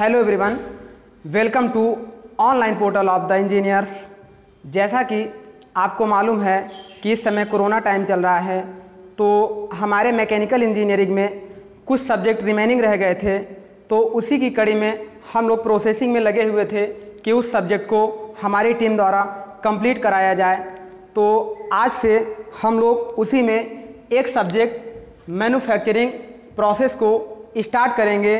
Hello everyone welcome to online portal of the engineers जैसा कि आपको मालूम है कि इस समय कोरोना टाइम चल रहा है तो हमारे मैकेनिकल इंजीनियरिंग में कुछ सब्जेक्ट रिमेनिंग रह गए थे तो उसी की कड़ी में हम लोग प्रोसेसिंग में लगे हुए थे कि उस सब्जेक्ट को हमारी टीम द्वारा कंप्लीट कराया जाए। तो आज से हम लोग उसी में एक सब्जेक्ट मैन्युफैक्चरिंग प्रोसेस को स्टार्ट करेंगे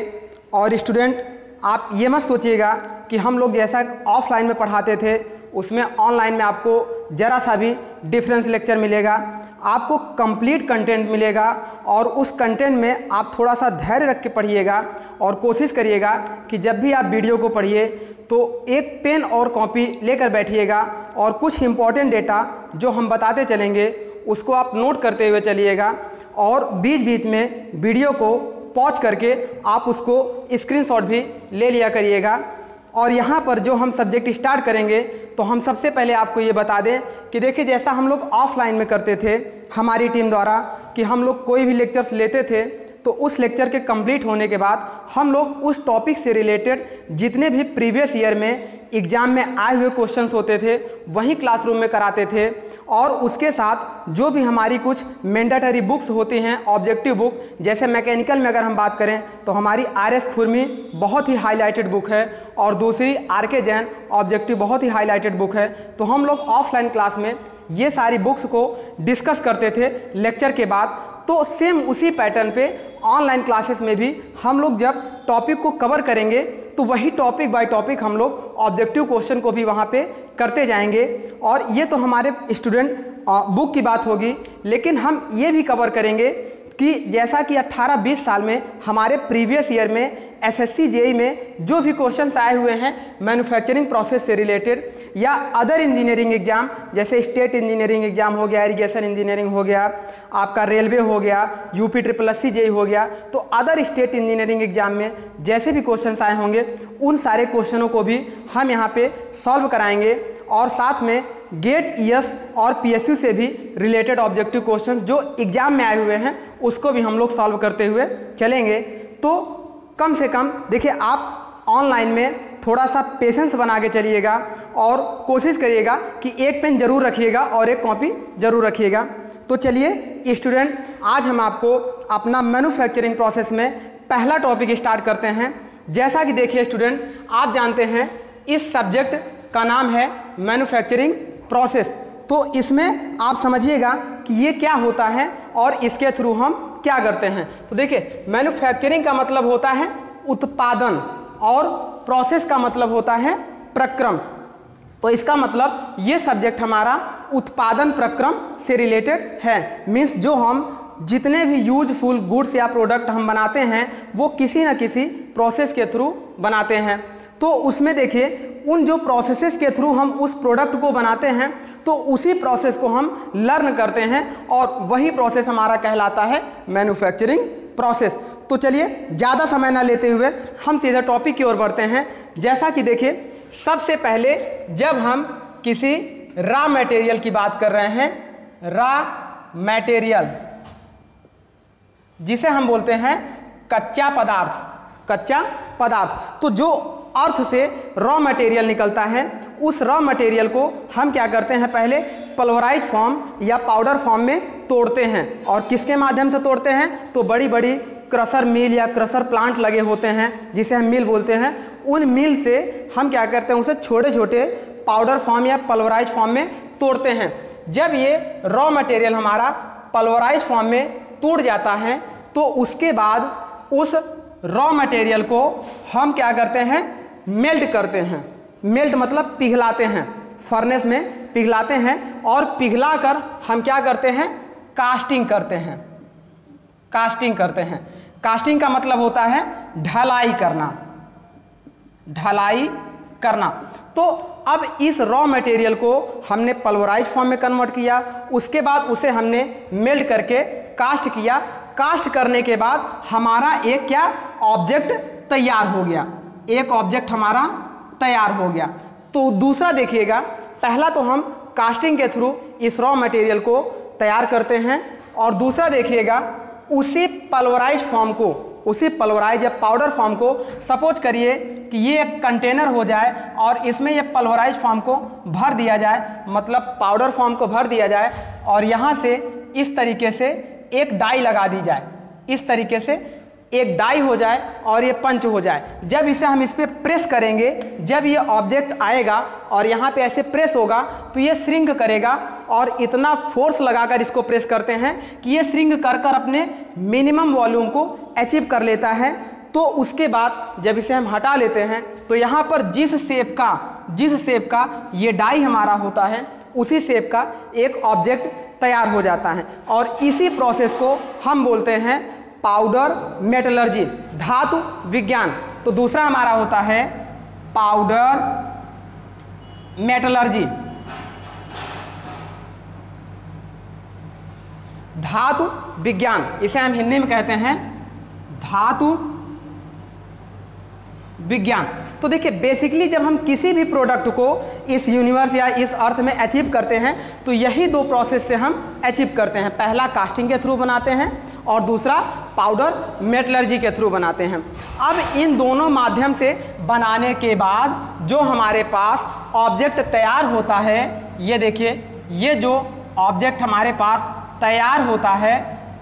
और स्टूडेंट आप ये मत सोचिएगा कि हम लोग जैसा ऑफलाइन में पढ़ाते थे, उसमें ऑनलाइन में आपको ज़रा सा भी डिफरेंस लेक्चर मिलेगा, आपको कंप्लीट कंटेंट मिलेगा और उस कंटेंट में आप थोड़ा सा धैर्य रख के पढ़िएगा और कोशिश करिएगा कि जब भी आप वीडियो को पढ़िए तो एक पेन और कॉपी लेकर बैठिएगा और कुछ इंपॉर्टेंट डेटा जो हम बताते चलेंगे, उसको आप नोट करते हुए चलिएगा और बीच बीच में वीडियो को पॉज करके आप उसको स्क्रीनशॉट भी ले लिया करिएगा। और यहाँ पर जो हम सब्जेक्ट स्टार्ट करेंगे तो हम सबसे पहले आपको ये बता दें कि देखिए, जैसा हम लोग ऑफलाइन में करते थे, हमारी टीम द्वारा, कि हम लोग कोई भी लेक्चर्स लेते थे तो उस लेक्चर के कंप्लीट होने के बाद हम लोग उस टॉपिक से रिलेटेड जितने भी प्रीवियस ईयर में एग्ज़ाम में आए हुए क्वेश्चंस होते थे, वहीं क्लासरूम में कराते थे। और उसके साथ जो भी हमारी कुछ मैंडेटरी बुक्स होती हैं ऑब्जेक्टिव बुक जैसे मैकेनिकल में अगर हम बात करें तो हमारी आर एस खुरमी बहुत ही हाईलाइटेड बुक है और दूसरी आर के जैन ऑब्जेक्टिव बहुत ही हाईलाइटेड बुक है। तो हम लोग ऑफलाइन क्लास में ये सारी बुक्स को डिस्कस करते थे लेक्चर के बाद। तो सेम उसी पैटर्न पे ऑनलाइन क्लासेस में भी हम लोग जब टॉपिक को कवर करेंगे तो वही टॉपिक बाय टॉपिक हम लोग ऑब्जेक्टिव क्वेश्चन को भी वहाँ पे करते जाएँगे। और ये तो हमारे स्टूडेंट बुक की बात होगी, लेकिन हम ये भी कवर करेंगे कि जैसा कि 18-20 साल में हमारे प्रीवियस ईयर में एसएससी जेई में जो भी क्वेश्चंस आए हुए हैं मैन्युफैक्चरिंग प्रोसेस से रिलेटेड या अदर इंजीनियरिंग एग्ज़ाम जैसे स्टेट इंजीनियरिंग एग्ज़ाम हो गया इरीगेशन इंजीनियरिंग हो गया, आपका रेलवे हो गया यूपी ट्रिपल एस सी हो गया तो अदर स्टेट इंजीनियरिंग एग्ज़ाम में जैसे भी क्वेश्चन आए होंगे, उन सारे क्वेश्चनों को भी हम यहाँ पर सॉल्व कराएँगे। और साथ में गेट ईएस और पीएसयू से भी रिलेटेड ऑब्जेक्टिव क्वेश्चंस जो एग्ज़ाम में आए हुए हैं, उसको भी हम लोग सॉल्व करते हुए चलेंगे। तो कम से कम, देखिए, आप ऑनलाइन में थोड़ा सा पेशेंस बना के चलिएगा और कोशिश करिएगा कि एक पेन ज़रूर रखिएगा और एक कॉपी ज़रूर रखिएगा। तो चलिए स्टूडेंट आज हम आपको अपना मैन्युफैक्चरिंग प्रोसेस में पहला टॉपिक स्टार्ट करते हैं। जैसा कि देखिए स्टूडेंट आप जानते हैं, इस सब्जेक्ट का नाम है मैन्युफैक्चरिंग प्रोसेस तो इसमें आप समझिएगा कि ये क्या होता है और इसके थ्रू हम क्या करते हैं। तो देखिए मैन्युफैक्चरिंग का मतलब होता है उत्पादन और प्रोसेस का मतलब होता है प्रक्रम। तो इसका मतलब ये सब्जेक्ट हमारा उत्पादन प्रक्रम से रिलेटेड है। मीन्स जो हम जितने भी यूजफुल गुड्स या प्रोडक्ट हम बनाते हैं, वो किसी न किसी प्रोसेस के थ्रू बनाते हैं। तो उसमें देखिए, उन जो प्रोसेसेस के थ्रू हम उस प्रोडक्ट को बनाते हैं तो उसी प्रोसेस को हम लर्न करते हैं और वही प्रोसेस हमारा कहलाता है मैन्युफैक्चरिंग प्रोसेस तो चलिए, ज़्यादा समय ना लेते हुए हम सीधे टॉपिक की ओर बढ़ते हैं। जैसा कि देखिए, सबसे पहले जब हम किसी रॉ मटेरियल की बात कर रहे हैं रॉ मटेरियल जिसे हम बोलते हैं कच्चा पदार्थ कच्चा पदार्थ तो जो अर्थ से रॉ मटेरियल निकलता है। उस रॉ मटेरियल को हम क्या करते हैं पहले? पल्वराइज फॉर्म या पाउडर फॉर्म में तोड़ते हैं। और किसके माध्यम से तोड़ते हैं? तो बड़ी बड़ी क्रशर मिल या क्रशर प्लांट लगे होते हैं, जिसे हम मिल बोलते हैं। उन मिल से हम क्या करते हैं? उसे छोटे छोटे पाउडर फॉर्म या पल्वराइज फॉर्म में तोड़ते हैं। जब ये रॉ मटेरियल हमारा पल्वराइज फॉर्म में टूट जाता है तो उसके बाद उस रॉ मटेरियल को हम क्या करते हैं? मेल्ट करते हैं। मेल्ट मतलब पिघलाते हैं। फर्नेस में पिघलाते हैं और पिघला कर हम क्या करते हैं? कास्टिंग करते हैं। कास्टिंग करते हैं। कास्टिंग का मतलब होता है ढलाई करना। ढलाई करना। तो अब इस रॉ मटेरियल को हमने पल्वराइज फॉर्म में कन्वर्ट किया। उसके बाद उसे हमने मेल्ट करके कास्ट किया। कास्ट करने के बाद हमारा एक क्या? ऑब्जेक्ट तैयार हो गया। एक ऑब्जेक्ट हमारा तैयार हो गया। तो दूसरा देखिएगा, पहला तो हम कास्टिंग के थ्रू इस रॉ मटेरियल को तैयार करते हैं और दूसरा देखिएगा, उसी पल्वराइज फॉर्म को, उसी पल्वराइज या पाउडर फॉर्म को सपोज़ करिए कि ये एक कंटेनर हो जाए और इसमें ये पल्वराइज फॉर्म को भर दिया जाए मतलब पाउडर फॉर्म को भर दिया जाए और यहाँ से इस तरीके से एक डाई लगा दी जाए। इस तरीके से एक डाई हो जाए और ये पंच हो जाए। जब इसे हम इस पर प्रेस करेंगे, जब ये ऑब्जेक्ट आएगा और यहाँ पे ऐसे प्रेस होगा तो ये श्रिंक करेगा और इतना फोर्स लगाकर इसको प्रेस करते हैं कि ये श्रिंक कर कर अपने मिनिमम वॉल्यूम को अचीव कर लेता है। तो उसके बाद जब इसे हम हटा लेते हैं तो यहाँ पर जिस शेप का, जिस शेप का ये डाई हमारा होता है, उसी शेप का एक ऑब्जेक्ट तैयार हो जाता है। और इसी प्रोसेस को हम बोलते हैं पाउडर मेटलर्जी धातु विज्ञान। तो दूसरा हमारा होता है पाउडर मेटलर्जी धातु विज्ञान, इसे हम हिंदी में कहते हैं धातु विज्ञान। तो देखिए बेसिकली जब हम किसी भी प्रोडक्ट को इस यूनिवर्स या इस अर्थ में अचीव करते हैं तो यही दो प्रोसेस से हम अचीव करते हैं। पहला कास्टिंग के थ्रू बनाते हैं और दूसरा पाउडर मेटलर्जी के थ्रू बनाते हैं। अब इन दोनों माध्यम से बनाने के बाद जो हमारे पास ऑब्जेक्ट तैयार होता है, ये देखिए, ये जो ऑब्जेक्ट हमारे पास तैयार होता है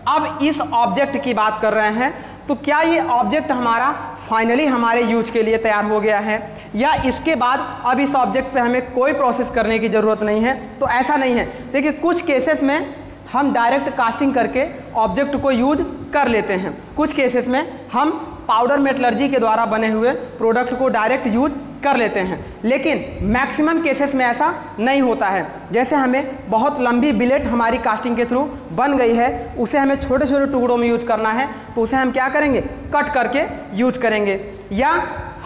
अब इस ऑब्जेक्ट की बात कर रहे हैं तो क्या ये ऑब्जेक्ट हमारा फाइनली हमारे यूज़ के लिए तैयार हो गया है? या इसके बाद अब इस ऑब्जेक्ट पे हमें कोई प्रोसेस करने की ज़रूरत नहीं है? तो ऐसा नहीं है। देखिए, कुछ केसेस में हम डायरेक्ट कास्टिंग करके ऑब्जेक्ट को यूज़ कर लेते हैं। कुछ केसेस में हम पाउडर मेटलर्जी के द्वारा बने हुए प्रोडक्ट को डायरेक्ट यूज़ कर लेते हैं। लेकिन मैक्सिमम केसेस में ऐसा नहीं होता है। जैसे हमें बहुत लंबी बिलेट हमारी कास्टिंग के थ्रू बन गई है, उसे हमें छोटे छोटे टुकड़ों में यूज़ करना है तो उसे हम क्या करेंगे? कट करके यूज़ करेंगे। या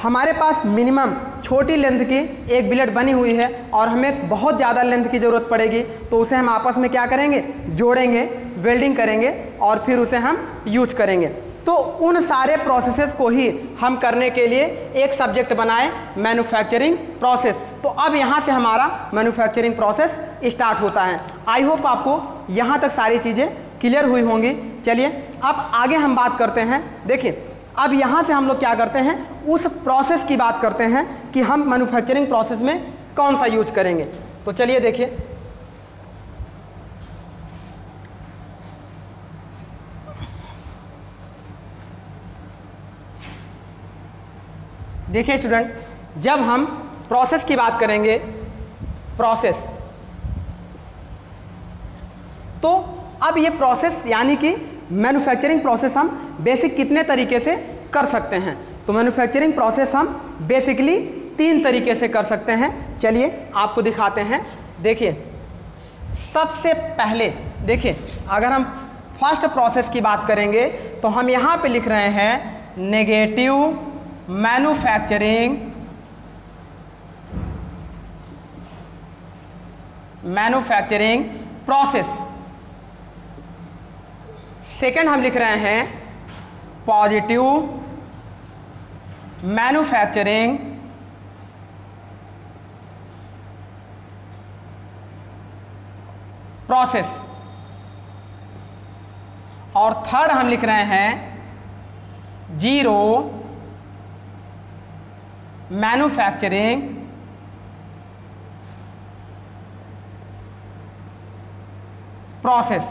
हमारे पास मिनिमम छोटी लेंथ की एक बिलेट बनी हुई है और हमें बहुत ज़्यादा लेंथ की ज़रूरत पड़ेगी तो उसे हम आपस में क्या करेंगे? जोड़ेंगे वेल्डिंग करेंगे और फिर उसे हम यूज़ करेंगे। तो उन सारे प्रोसेसेस को ही हम करने के लिए एक सब्जेक्ट बनाए मैन्युफैक्चरिंग प्रोसेस तो अब यहाँ से हमारा मैन्युफैक्चरिंग प्रोसेस स्टार्ट होता है। आई होप आपको यहाँ तक सारी चीज़ें क्लियर हुई होंगी। चलिए, अब आगे हम बात करते हैं। देखिए, अब यहाँ से हम लोग क्या करते हैं? उस प्रोसेस की बात करते हैं कि हम मैन्युफैक्चरिंग प्रोसेस में कौन सा यूज़ करेंगे। तो चलिए देखिए देखिए स्टूडेंट जब हम प्रोसेस की बात करेंगे प्रोसेस तो अब ये प्रोसेस यानी कि मैन्युफैक्चरिंग प्रोसेस हम बेसिक कितने तरीके से कर सकते हैं? तो मैन्युफैक्चरिंग प्रोसेस हम बेसिकली तीन तरीके से कर सकते हैं। चलिए आपको दिखाते हैं। देखिए, सबसे पहले, देखिए, अगर हम फ़र्स्ट प्रोसेस की बात करेंगे तो हम यहाँ पे लिख रहे हैं negative manufacturing manufacturing process. Second हम लिख रहे हैं पॉजिटिव मैन्युफैक्चरिंग। प्रोसेस। और थर्ड हम लिख रहे हैं ज़ीरो मैन्युफैक्चरिंग प्रोसेस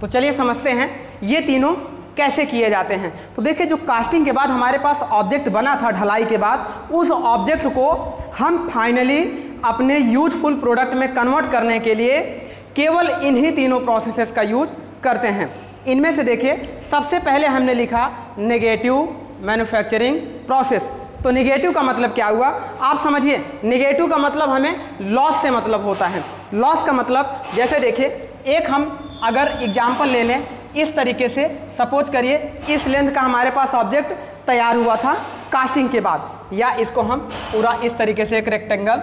तो चलिए समझते हैं, ये तीनों कैसे किए जाते हैं। तो देखिए, जो कास्टिंग के बाद हमारे पास ऑब्जेक्ट बना था ढलाई के बाद, उस ऑब्जेक्ट को हम फाइनली अपने यूजफुल प्रोडक्ट में कन्वर्ट करने के लिए केवल इन्हीं तीनों प्रोसेसेस का यूज़ करते हैं। इनमें से देखिए, सबसे पहले हमने लिखा नेगेटिव मैन्युफैक्चरिंग प्रोसेस तो निगेटिव का मतलब क्या हुआ? आप समझिए निगेटिव का मतलब हमें लॉस से मतलब होता है। लॉस का मतलब जैसे देखिए, एक हम अगर एग्ज़ाम्पल ले लें, इस तरीके से सपोज़ करिए, इस लेंथ का हमारे पास ऑब्जेक्ट तैयार हुआ था कास्टिंग के बाद, या इसको हम पूरा इस तरीके से एक रेक्टेंगल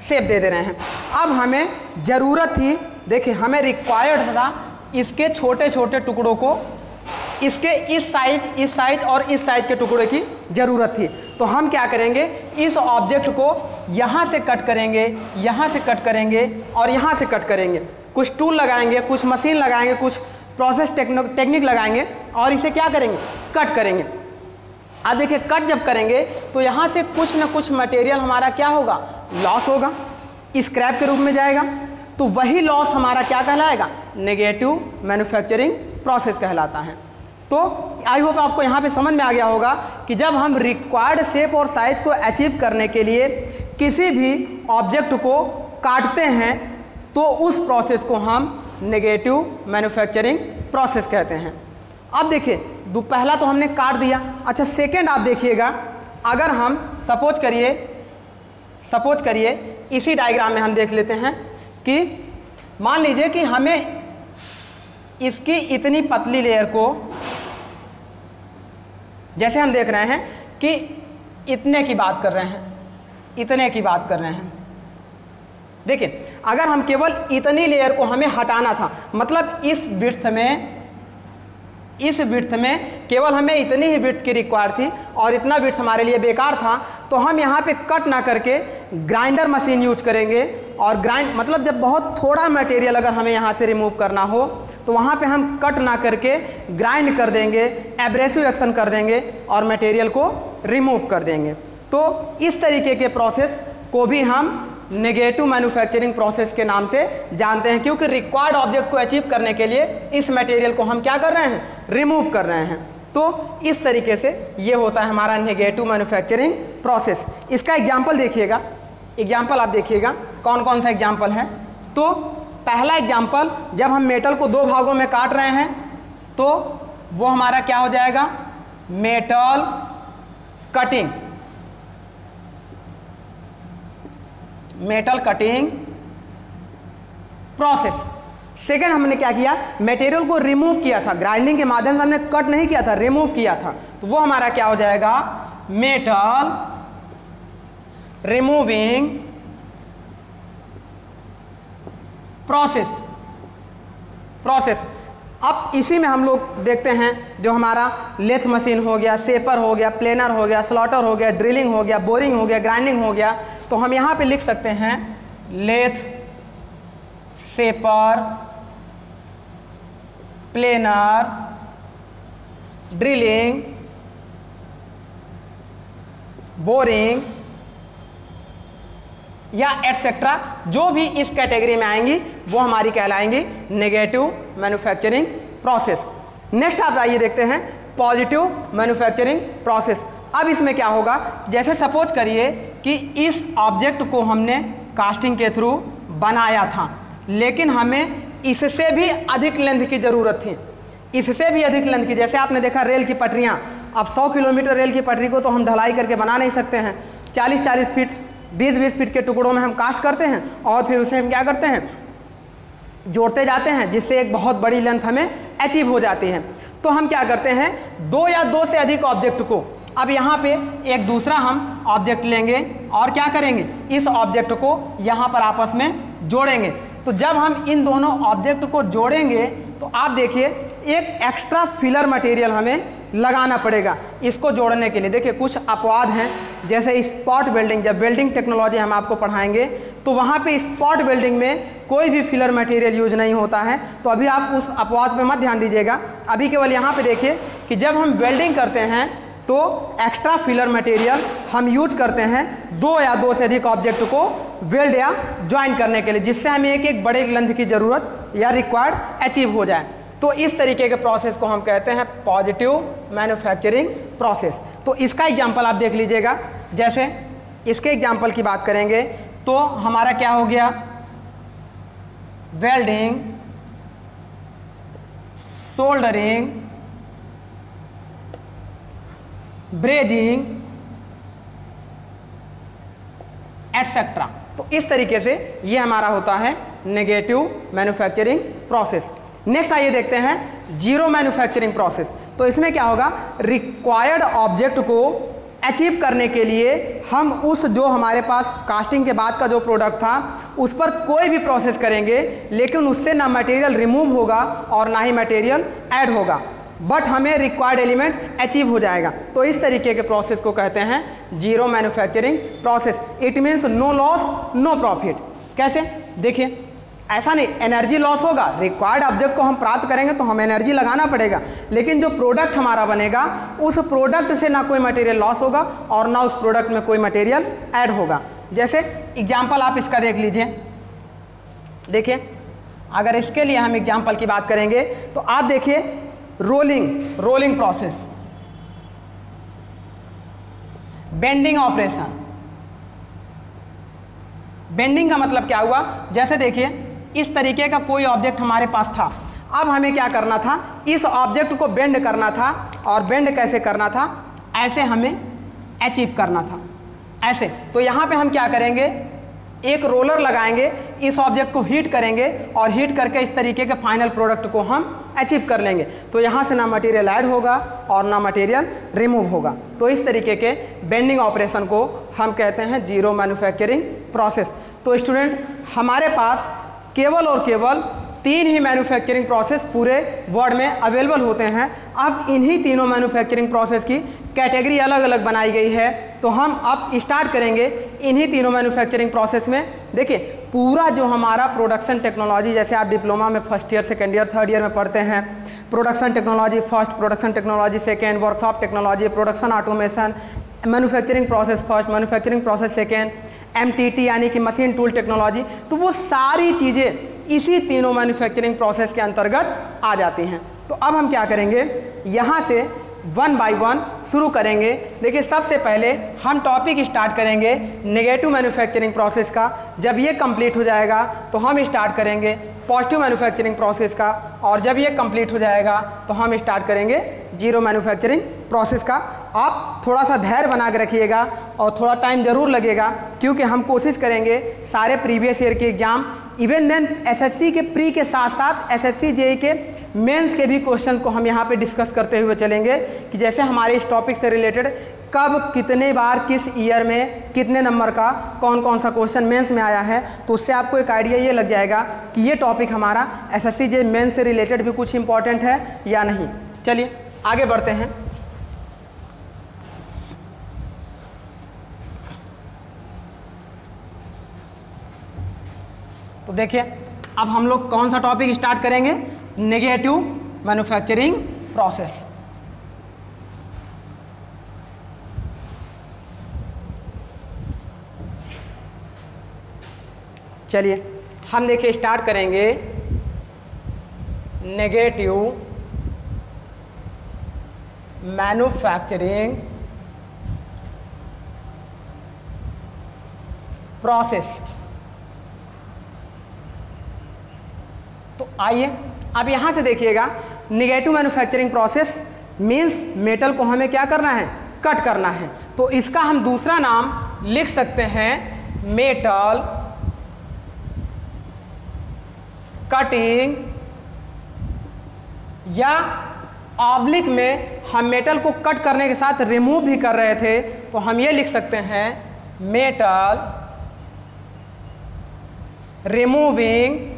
शेप दे दे रहे हैं। अब हमें ज़रूरत थी, देखिए, हमें रिक्वायर्ड था इसके छोटे छोटे टुकड़ों को इसके इस साइज़ इस साइज़ और इस साइज़ के टुकड़े की ज़रूरत थी। तो हम क्या करेंगे? इस ऑब्जेक्ट को यहाँ से कट करेंगे, यहाँ से कट करेंगे और यहाँ से कट करेंगे। कुछ टूल लगाएँगे, कुछ मशीन लगाएँगे, कुछ प्रोसेस टेक्निक लगाएँगे और इसे क्या करेंगे? कट करेंगे। अब देखिए कट जब करेंगे तो यहाँ से कुछ ना कुछ मटेरियल हमारा क्या होगा? लॉस होगा। स्क्रैप के रूप में जाएगा। तो वही लॉस हमारा क्या कहलाएगा? नेगेटिव मैन्युफैक्चरिंग प्रोसेस कहलाता है। तो आई होप आपको यहाँ पे समझ में आ गया होगा कि जब हम रिक्वायर्ड शेप और साइज़ को अचीव करने के लिए किसी भी ऑब्जेक्ट को काटते हैं तो उस प्रोसेस को हम नेगेटिव मैन्युफैक्चरिंग प्रोसेस कहते हैं। अब देखिए, पहला तो हमने काट दिया। अच्छा सेकेंड आप देखिएगा, अगर हम सपोज़ करिए सपोज़ करिए, इसी डायग्राम में हम देख लेते हैं। कि मान लीजिए कि हमें इसकी इतनी पतली लेयर को, जैसे हम देख रहे हैं कि इतने की बात कर रहे हैं, इतने की बात कर रहे हैं। देखिए, अगर हम केवल इतनी लेयर को हमें हटाना था मतलब इस विर्थ में इस विर्थ में केवल हमें इतनी ही विर्थ की रिक्वायर थी और इतना विर्थ हमारे लिए बेकार था तो हम यहाँ पे कट ना करके ग्राइंडर मशीन यूज़ करेंगे और ग्राइंड मतलब जब बहुत थोड़ा मटेरियल अगर हमें यहाँ से रिमूव करना हो तो वहाँ पे हम कट ना करके ग्राइंड कर देंगे एब्रेसिव एक्शन कर देंगे और मटेरियल को रिमूव कर देंगे। तो इस तरीके के प्रोसेस को भी हम नेगेटिव मैन्युफैक्चरिंग प्रोसेस के नाम से जानते हैं, क्योंकि रिक्वायर्ड ऑब्जेक्ट को अचीव करने के लिए इस मटेरियल को हम क्या कर रहे हैं? रिमूव कर रहे हैं। तो इस तरीके से ये होता है हमारा नेगेटिव मैन्युफैक्चरिंग प्रोसेस इसका एग्ज़ाम्पल देखिएगा। एग्ज़ाम्पल आप देखिएगा। कौन कौन सा एग्ज़ाम्पल है? तो पहला एग्ज़ाम्पल जब हम मेटल को दो भागों में काट रहे हैं तो वो हमारा क्या हो जाएगा? Metal cutting metal cutting process. Second हमने क्या किया? मटेरियल को रिमूव किया था। ग्राइंडिंग के माध्यम से हमने कट नहीं किया था रिमूव किया था। तो वो हमारा क्या हो जाएगा? मेटल रिमूविंग प्रोसेस प्रोसेस अब इसी में हम लोग देखते हैं जो हमारा लेथ मशीन हो गया सेपर हो गया प्लेनर हो गया स्लॉटर हो गया ड्रिलिंग हो गया बोरिंग हो गया ग्राइंडिंग हो गया तो हम यहाँ पे लिख सकते हैं lathe shaper planer drilling boring या एटसेट्रा जो भी इस कैटेगरी में आएँगी, वो हमारी कहलाएँगी नेगेटिव मैन्युफैक्चरिंग प्रोसेस नेक्स्ट आप आइए देखते हैं पॉजिटिव मैन्युफैक्चरिंग प्रोसेस अब इसमें क्या होगा? जैसे सपोज़ करिए कि इस ऑब्जेक्ट को हमने कास्टिंग के थ्रू बनाया था, लेकिन हमें इससे भी अधिक लेंथ की ज़रूरत थी। इससे भी अधिक लेंथ की, जैसे आपने देखा रेल की पटरियाँ। अब 100 किलोमीटर रेल की पटरी को तो हम ढलाई करके बना नहीं सकते हैं। 40-40 फीट 20-20 फीट के टुकड़ों में हम कास्ट करते हैं और फिर उसे हम क्या करते हैं? जोड़ते जाते हैं, जिससे एक बहुत बड़ी लेंथ हमें अचीव हो जाती है। तो हम क्या करते हैं? दो या दो से अधिक ऑब्जेक्ट को, अब यहाँ पे एक दूसरा हम ऑब्जेक्ट लेंगे और क्या करेंगे? इस ऑब्जेक्ट को यहाँ पर आपस में जोड़ेंगे। तो जब हम इन दोनों ऑब्जेक्ट को जोड़ेंगे तो आप देखिए, एक एक्स्ट्रा फिलर मटेरियल हमें लगाना पड़ेगा। इसको जोड़ने के लिए। देखिए, कुछ अपवाद हैं। जैसे स्पॉट वेल्डिंग, जब वेल्डिंग टेक्नोलॉजी हम आपको पढ़ाएँगे तो वहाँ पे स्पॉट वेल्डिंग में कोई भी फिलर मटेरियल यूज़ नहीं होता है। तो अभी आप उस अपवाद पे मत ध्यान दीजिएगा। अभी केवल यहाँ पे देखिए कि जब हम वेल्डिंग करते हैं तो एक्स्ट्रा फिलर मटेरियल हम यूज़ करते हैं दो या दो से अधिक ऑब्जेक्ट को वेल्ड या ज्वाइन करने के लिए, जिससे हमें एक एक बड़े लेंथ की ज़रूरत या रिक्वायर्ड अचीव हो जाए। तो इस तरीके के प्रोसेस को हम कहते हैं पॉजिटिव मैन्युफैक्चरिंग प्रोसेस तो इसका एग्जांपल आप देख लीजिएगा. जैसे इसके एग्जांपल की बात करेंगे तो हमारा क्या हो गया? वेल्डिंग सोल्डरिंग ब्रेजिंग एटसेट्रा तो इस तरीके से ये हमारा होता है नेगेटिव मैन्युफैक्चरिंग प्रोसेस नेक्स्ट आइए देखते हैं ज़ीरो मैन्युफैक्चरिंग प्रोसेस तो इसमें क्या होगा? रिक्वायर्ड ऑब्जेक्ट को अचीव करने के लिए हम उस जो हमारे पास कास्टिंग के बाद का जो प्रोडक्ट था, उस पर कोई भी प्रोसेस करेंगे, लेकिन उससे ना मटेरियल रिमूव होगा और ना ही मटेरियल ऐड होगा. बट हमें रिक्वायर्ड एलिमेंट अचीव हो जाएगा. तो इस तरीके के प्रोसेस को कहते हैं zero manufacturing process it means no loss no profit कैसे? देखिए. ऐसा नहीं एनर्जी लॉस होगा। रिक्वायर्ड ऑब्जेक्ट को हम प्राप्त करेंगे तो हमें एनर्जी लगाना पड़ेगा। लेकिन जो प्रोडक्ट हमारा बनेगा, उस प्रोडक्ट से ना कोई मटेरियल लॉस होगा और ना उस प्रोडक्ट में कोई मटेरियल ऐड होगा। जैसे एग्ज़ाम्पल आप इसका देख लीजिए। देखिए, अगर इसके लिए हम एग्ज़ाम्पल की बात करेंगे तो आप देखिए rolling rolling process bending operation bending का मतलब क्या हुआ? जैसे देखिए इस तरीके का कोई ऑब्जेक्ट हमारे पास था। अब हमें क्या करना था? इस ऑब्जेक्ट को बेंड करना था और बेंड कैसे करना था? ऐसे हमें अचीव करना था। ऐसे। तो यहाँ पे हम क्या करेंगे? एक रोलर लगाएँगे, इस ऑब्जेक्ट को हीट करेंगे और हीट करके इस तरीके के फाइनल प्रोडक्ट को हम अचीव कर लेंगे। तो यहाँ से ना मटेरियल ऐड होगा और ना मटेरियल रिमूव होगा। तो इस तरीके के बेंडिंग ऑपरेशन को हम कहते हैं ज़ीरो मैन्युफैक्चरिंग प्रोसेस तो स्टूडेंट हमारे पास केवल और केवल तीन ही मैन्युफैक्चरिंग प्रोसेस पूरे वर्ल्ड में अवेलेबल होते हैं। अब इन्हीं तीनों मैन्युफैक्चरिंग प्रोसेस की कैटेगरी अलग अलग बनाई गई है। तो हम अब स्टार्ट करेंगे इन्हीं तीनों मैन्युफैक्चरिंग प्रोसेस में। देखिए, पूरा जो हमारा प्रोडक्शन टेक्नोलॉजी जैसे आप डिप्लोमा में first year second year third year में पढ़ते हैं production technology first production technology second workshop technology production automation manufacturing process first manufacturing process second MTT यानी कि मशीन टूल टेक्नोलॉजी तो वो सारी चीज़ें इसी तीनों मैन्युफैक्चरिंग प्रोसेस के अंतर्गत आ जाती हैं। तो अब हम क्या करेंगे? यहाँ से वन बाय वन शुरू करेंगे। देखिए, सबसे पहले हम टॉपिक स्टार्ट करेंगे नेगेटिव मैन्युफैक्चरिंग प्रोसेस का। जब ये कंप्लीट हो जाएगा तो हम स्टार्ट करेंगे पॉजिटिव मैन्युफैक्चरिंग प्रोसेस का और जब ये कंप्लीट हो जाएगा तो हम स्टार्ट करेंगे ज़ीरो मैन्युफैक्चरिंग प्रोसेस का। आप थोड़ा सा धैर्य बना के रखिएगा और थोड़ा टाइम ज़रूर लगेगा, क्योंकि हम कोशिश करेंगे सारे प्रीवियस ईयर के एग्ज़ाम इवन देन एसएससी के प्री के साथ साथ एसएससी जेई के मेंस के भी क्वेश्चन को हम यहाँ पे डिस्कस करते हुए चलेंगे कि जैसे हमारे इस टॉपिक से रिलेटेड कब, कितने बार, किस ईयर में, कितने नंबर का कौन कौन सा क्वेश्चन मेंस में आया है तो उससे आपको एक आइडिया ये लग जाएगा कि ये टॉपिक हमारा एसएससी जे मेंस से रिलेटेड भी कुछ इंपॉर्टेंट है या नहीं। चलिए, आगे बढ़ते हैं। तो देखिए, अब हम लोग कौन सा टॉपिक स्टार्ट करेंगे? नेगेटिव मैन्युफैक्चरिंग प्रोसेस चलिए हम देखिए स्टार्ट करेंगे। नेगेटिव मैन्युफैक्चरिंग प्रोसेस तो आइए अब यहाँ से देखिएगा negative manufacturing process means metal को हमें क्या करना है? कट करना है। तो इसका हम दूसरा नाम लिख सकते हैं मेटल कटिंग या ऑब्लिक में हम मेटल को कट करने के साथ रिमूव भी कर रहे थे तो हम ये लिख सकते हैं metal removing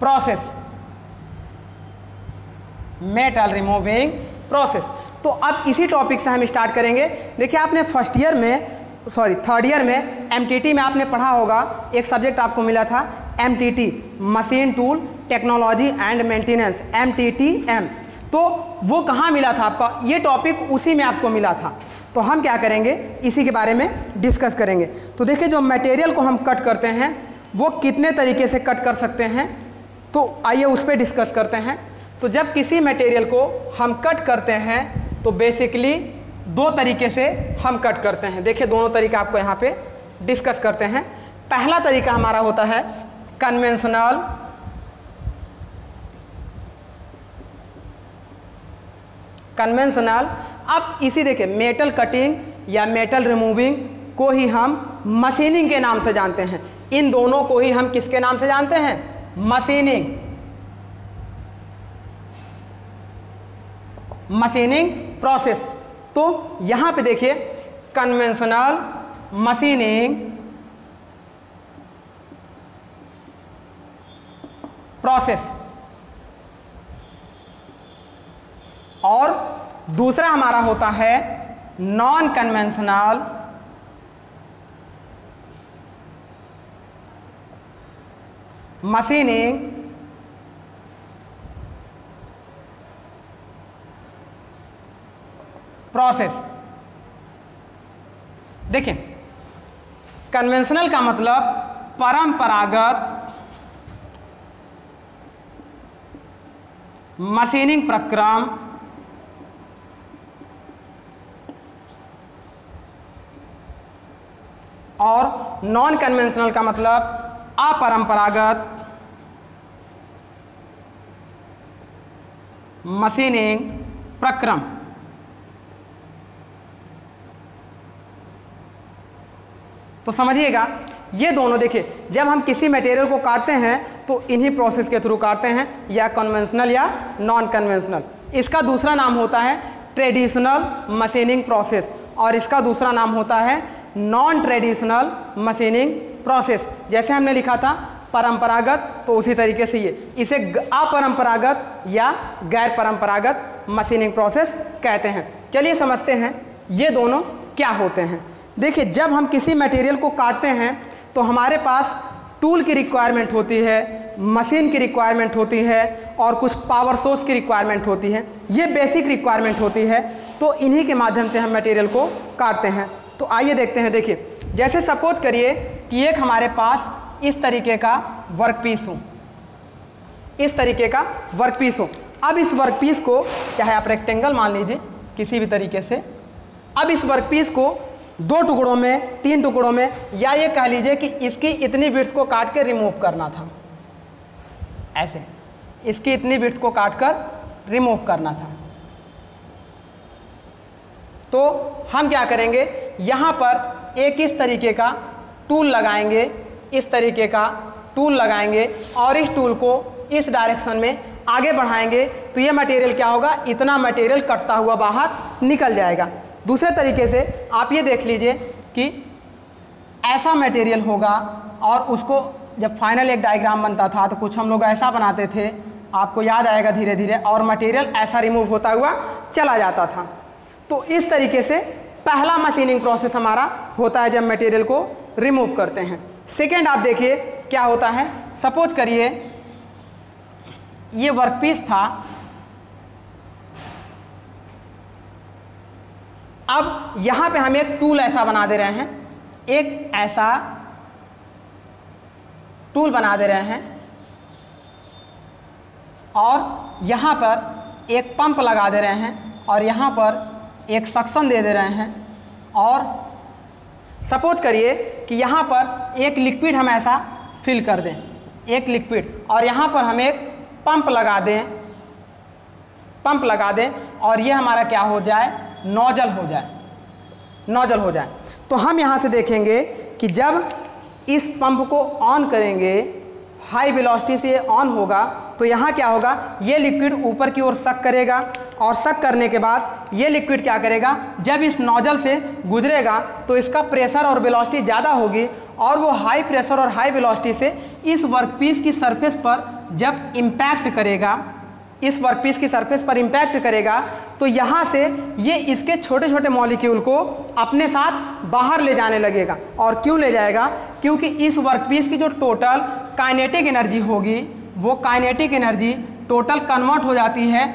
process metal removing process तो अब इसी टॉपिक से हम स्टार्ट करेंगे। देखिए, आपने फ़र्स्ट ईयर में सॉरी थर्ड ईयर में MTT में आपने पढ़ा होगा। एक सब्जेक्ट आपको मिला था M machine tool technology and maintenance M तो वो कहाँ मिला था आपका? ये टॉपिक उसी में आपको मिला था। तो हम क्या करेंगे? इसी के बारे में डिस्कस करेंगे। तो देखिए, जो मटेरियल को हम कट करते हैं, वो कितने तरीके से कट कर सकते हैं? तो आइए उस पर डिस्कस करते हैं। तो जब किसी मटेरियल को हम कट करते हैं तो बेसिकली दो तरीके से हम कट करते हैं। देखिए, दोनों तरीका आपको यहाँ पे डिस्कस करते हैं। पहला तरीका हमारा होता है कन्वेंशनल कन्वेंशनल अब इसी देखिए मेटल कटिंग या मेटल रिमूविंग को ही हम मशीनिंग के नाम से जानते हैं। इन दोनों को ही हम किसके नाम से जानते हैं? मशीनिंग। Machining process. तो यहाँ पे देखिए कन्वेंशनल मशीनिंग प्रोसेस। और दूसरा हमारा होता है नॉन कन्वेंशनल मशीनिंग। प्रोसेस। देखिए, कन्वेंशनल का मतलब परंपरागत मशीनिंग प्रक्रम। और नॉन कन्वेंशनल का मतलब अपरंपरागत मशीनिंग प्रक्रम। तो समझिएगा, ये दोनों देखिए, जब हम किसी मटेरियल को काटते हैं तो इन्हीं प्रोसेस के थ्रू काटते हैं, या कन्वेंशनल या नॉन कन्वेंशनल इसका दूसरा नाम होता है ट्रेडिशनल मशीनिंग प्रोसेस और इसका दूसरा नाम होता है नॉन ट्रेडिशनल मशीनिंग प्रोसेस जैसे हमने लिखा था परंपरागत तो उसी तरीके से ये, इसे अपरंपरागत या गैर परंपरागत मशीनिंग प्रोसेस कहते हैं। चलिए समझते हैं, ये दोनों क्या होते हैं। देखिए, जब हम किसी मटेरियल को काटते हैं तो हमारे पास टूल की रिक्वायरमेंट होती है मशीन की रिक्वायरमेंट होती है, और कुछ पावर सोर्स की रिक्वायरमेंट होती है। ये बेसिक रिक्वायरमेंट होती है तो इन्हीं के माध्यम से हम मटेरियल को काटते हैं। तो आइए देखते हैं, देखिए, जैसे सपोज़ करिए कि एक हमारे पास इस तरीके का वर्क पीस हो। इस तरीके का वर्क पीस हो। अब इस वर्क पीस को चाहे आप रेक्टेंगल मान लीजिए, किसी भी तरीके से, अब इस वर्क पीस को दो टुकड़ों में, तीन टुकड़ों में, या ये कह लीजिए कि इसकी इतनी विर्थ को काट कर रिमूव करना था। ऐसे, इसकी इतनी विर्थ को काट कर रिमूव करना था। तो हम क्या करेंगे? यहाँ पर एक इस तरीके का टूल लगाएँगे। इस तरीके का टूल लगाएँगे और इस टूल को इस डायरेक्शन में आगे बढ़ाएँगे तो ये मटेरियल क्या होगा? इतना मटेरियल कटता हुआ बाहर निकल जाएगा। दूसरे तरीके से आप ये देख लीजिए कि ऐसा मटेरियल होगा और उसको जब फाइनल एक डायग्राम बनता था तो कुछ हम लोग ऐसा बनाते थे, आपको याद आएगा धीरे धीरे और मटेरियल ऐसा रिमूव होता हुआ चला जाता था। तो इस तरीके से पहला मशीनिंग प्रोसेस हमारा होता है जब मटेरियल को रिमूव करते हैं। सेकेंड आप देखिए, क्या होता है? सपोज़ करिए, ये वर्कपीस था। अब यहाँ पे हम एक टूल ऐसा बना दे रहे हैं। एक ऐसा टूल बना दे रहे हैं। और यहाँ पर एक पंप लगा दे रहे हैं और यहाँ पर एक सक्शन दे दे रहे हैं। और सपोज़ करिए कि यहाँ पर एक लिक्विड हम ऐसा फिल कर दें, एक लिक्विड, और यहाँ पर हम एक पंप लगा दें, पंप लगा दें, और ये हमारा क्या हो जाए? नोजल हो जाए, नोजल हो जाए। तो हम यहाँ से देखेंगे कि जब इस पंप को ऑन करेंगे हाई वेलोसिटी से ऑन होगा तो यहाँ क्या होगा? ये लिक्विड ऊपर की ओर सक करेगा और सक करने के बाद ये लिक्विड क्या करेगा? जब इस नोजल से गुजरेगा तो इसका प्रेशर और वेलोसिटी ज़्यादा होगी और वो हाई प्रेशर और हाई वेलोसिटी से इस वर्कपीस की सरफेस पर जब इम्पैक्ट करेगा इस वर्कपीस की सरफेस पर इम्पैक्ट करेगा तो यहाँ से ये इसके छोटे छोटे मॉलिक्यूल को अपने साथ बाहर ले जाने लगेगा। और क्यों ले जाएगा? क्योंकि इस वर्कपीस की जो टोटल काइनेटिक एनर्जी होगी, वो काइनेटिक एनर्जी टोटल कन्वर्ट हो जाती है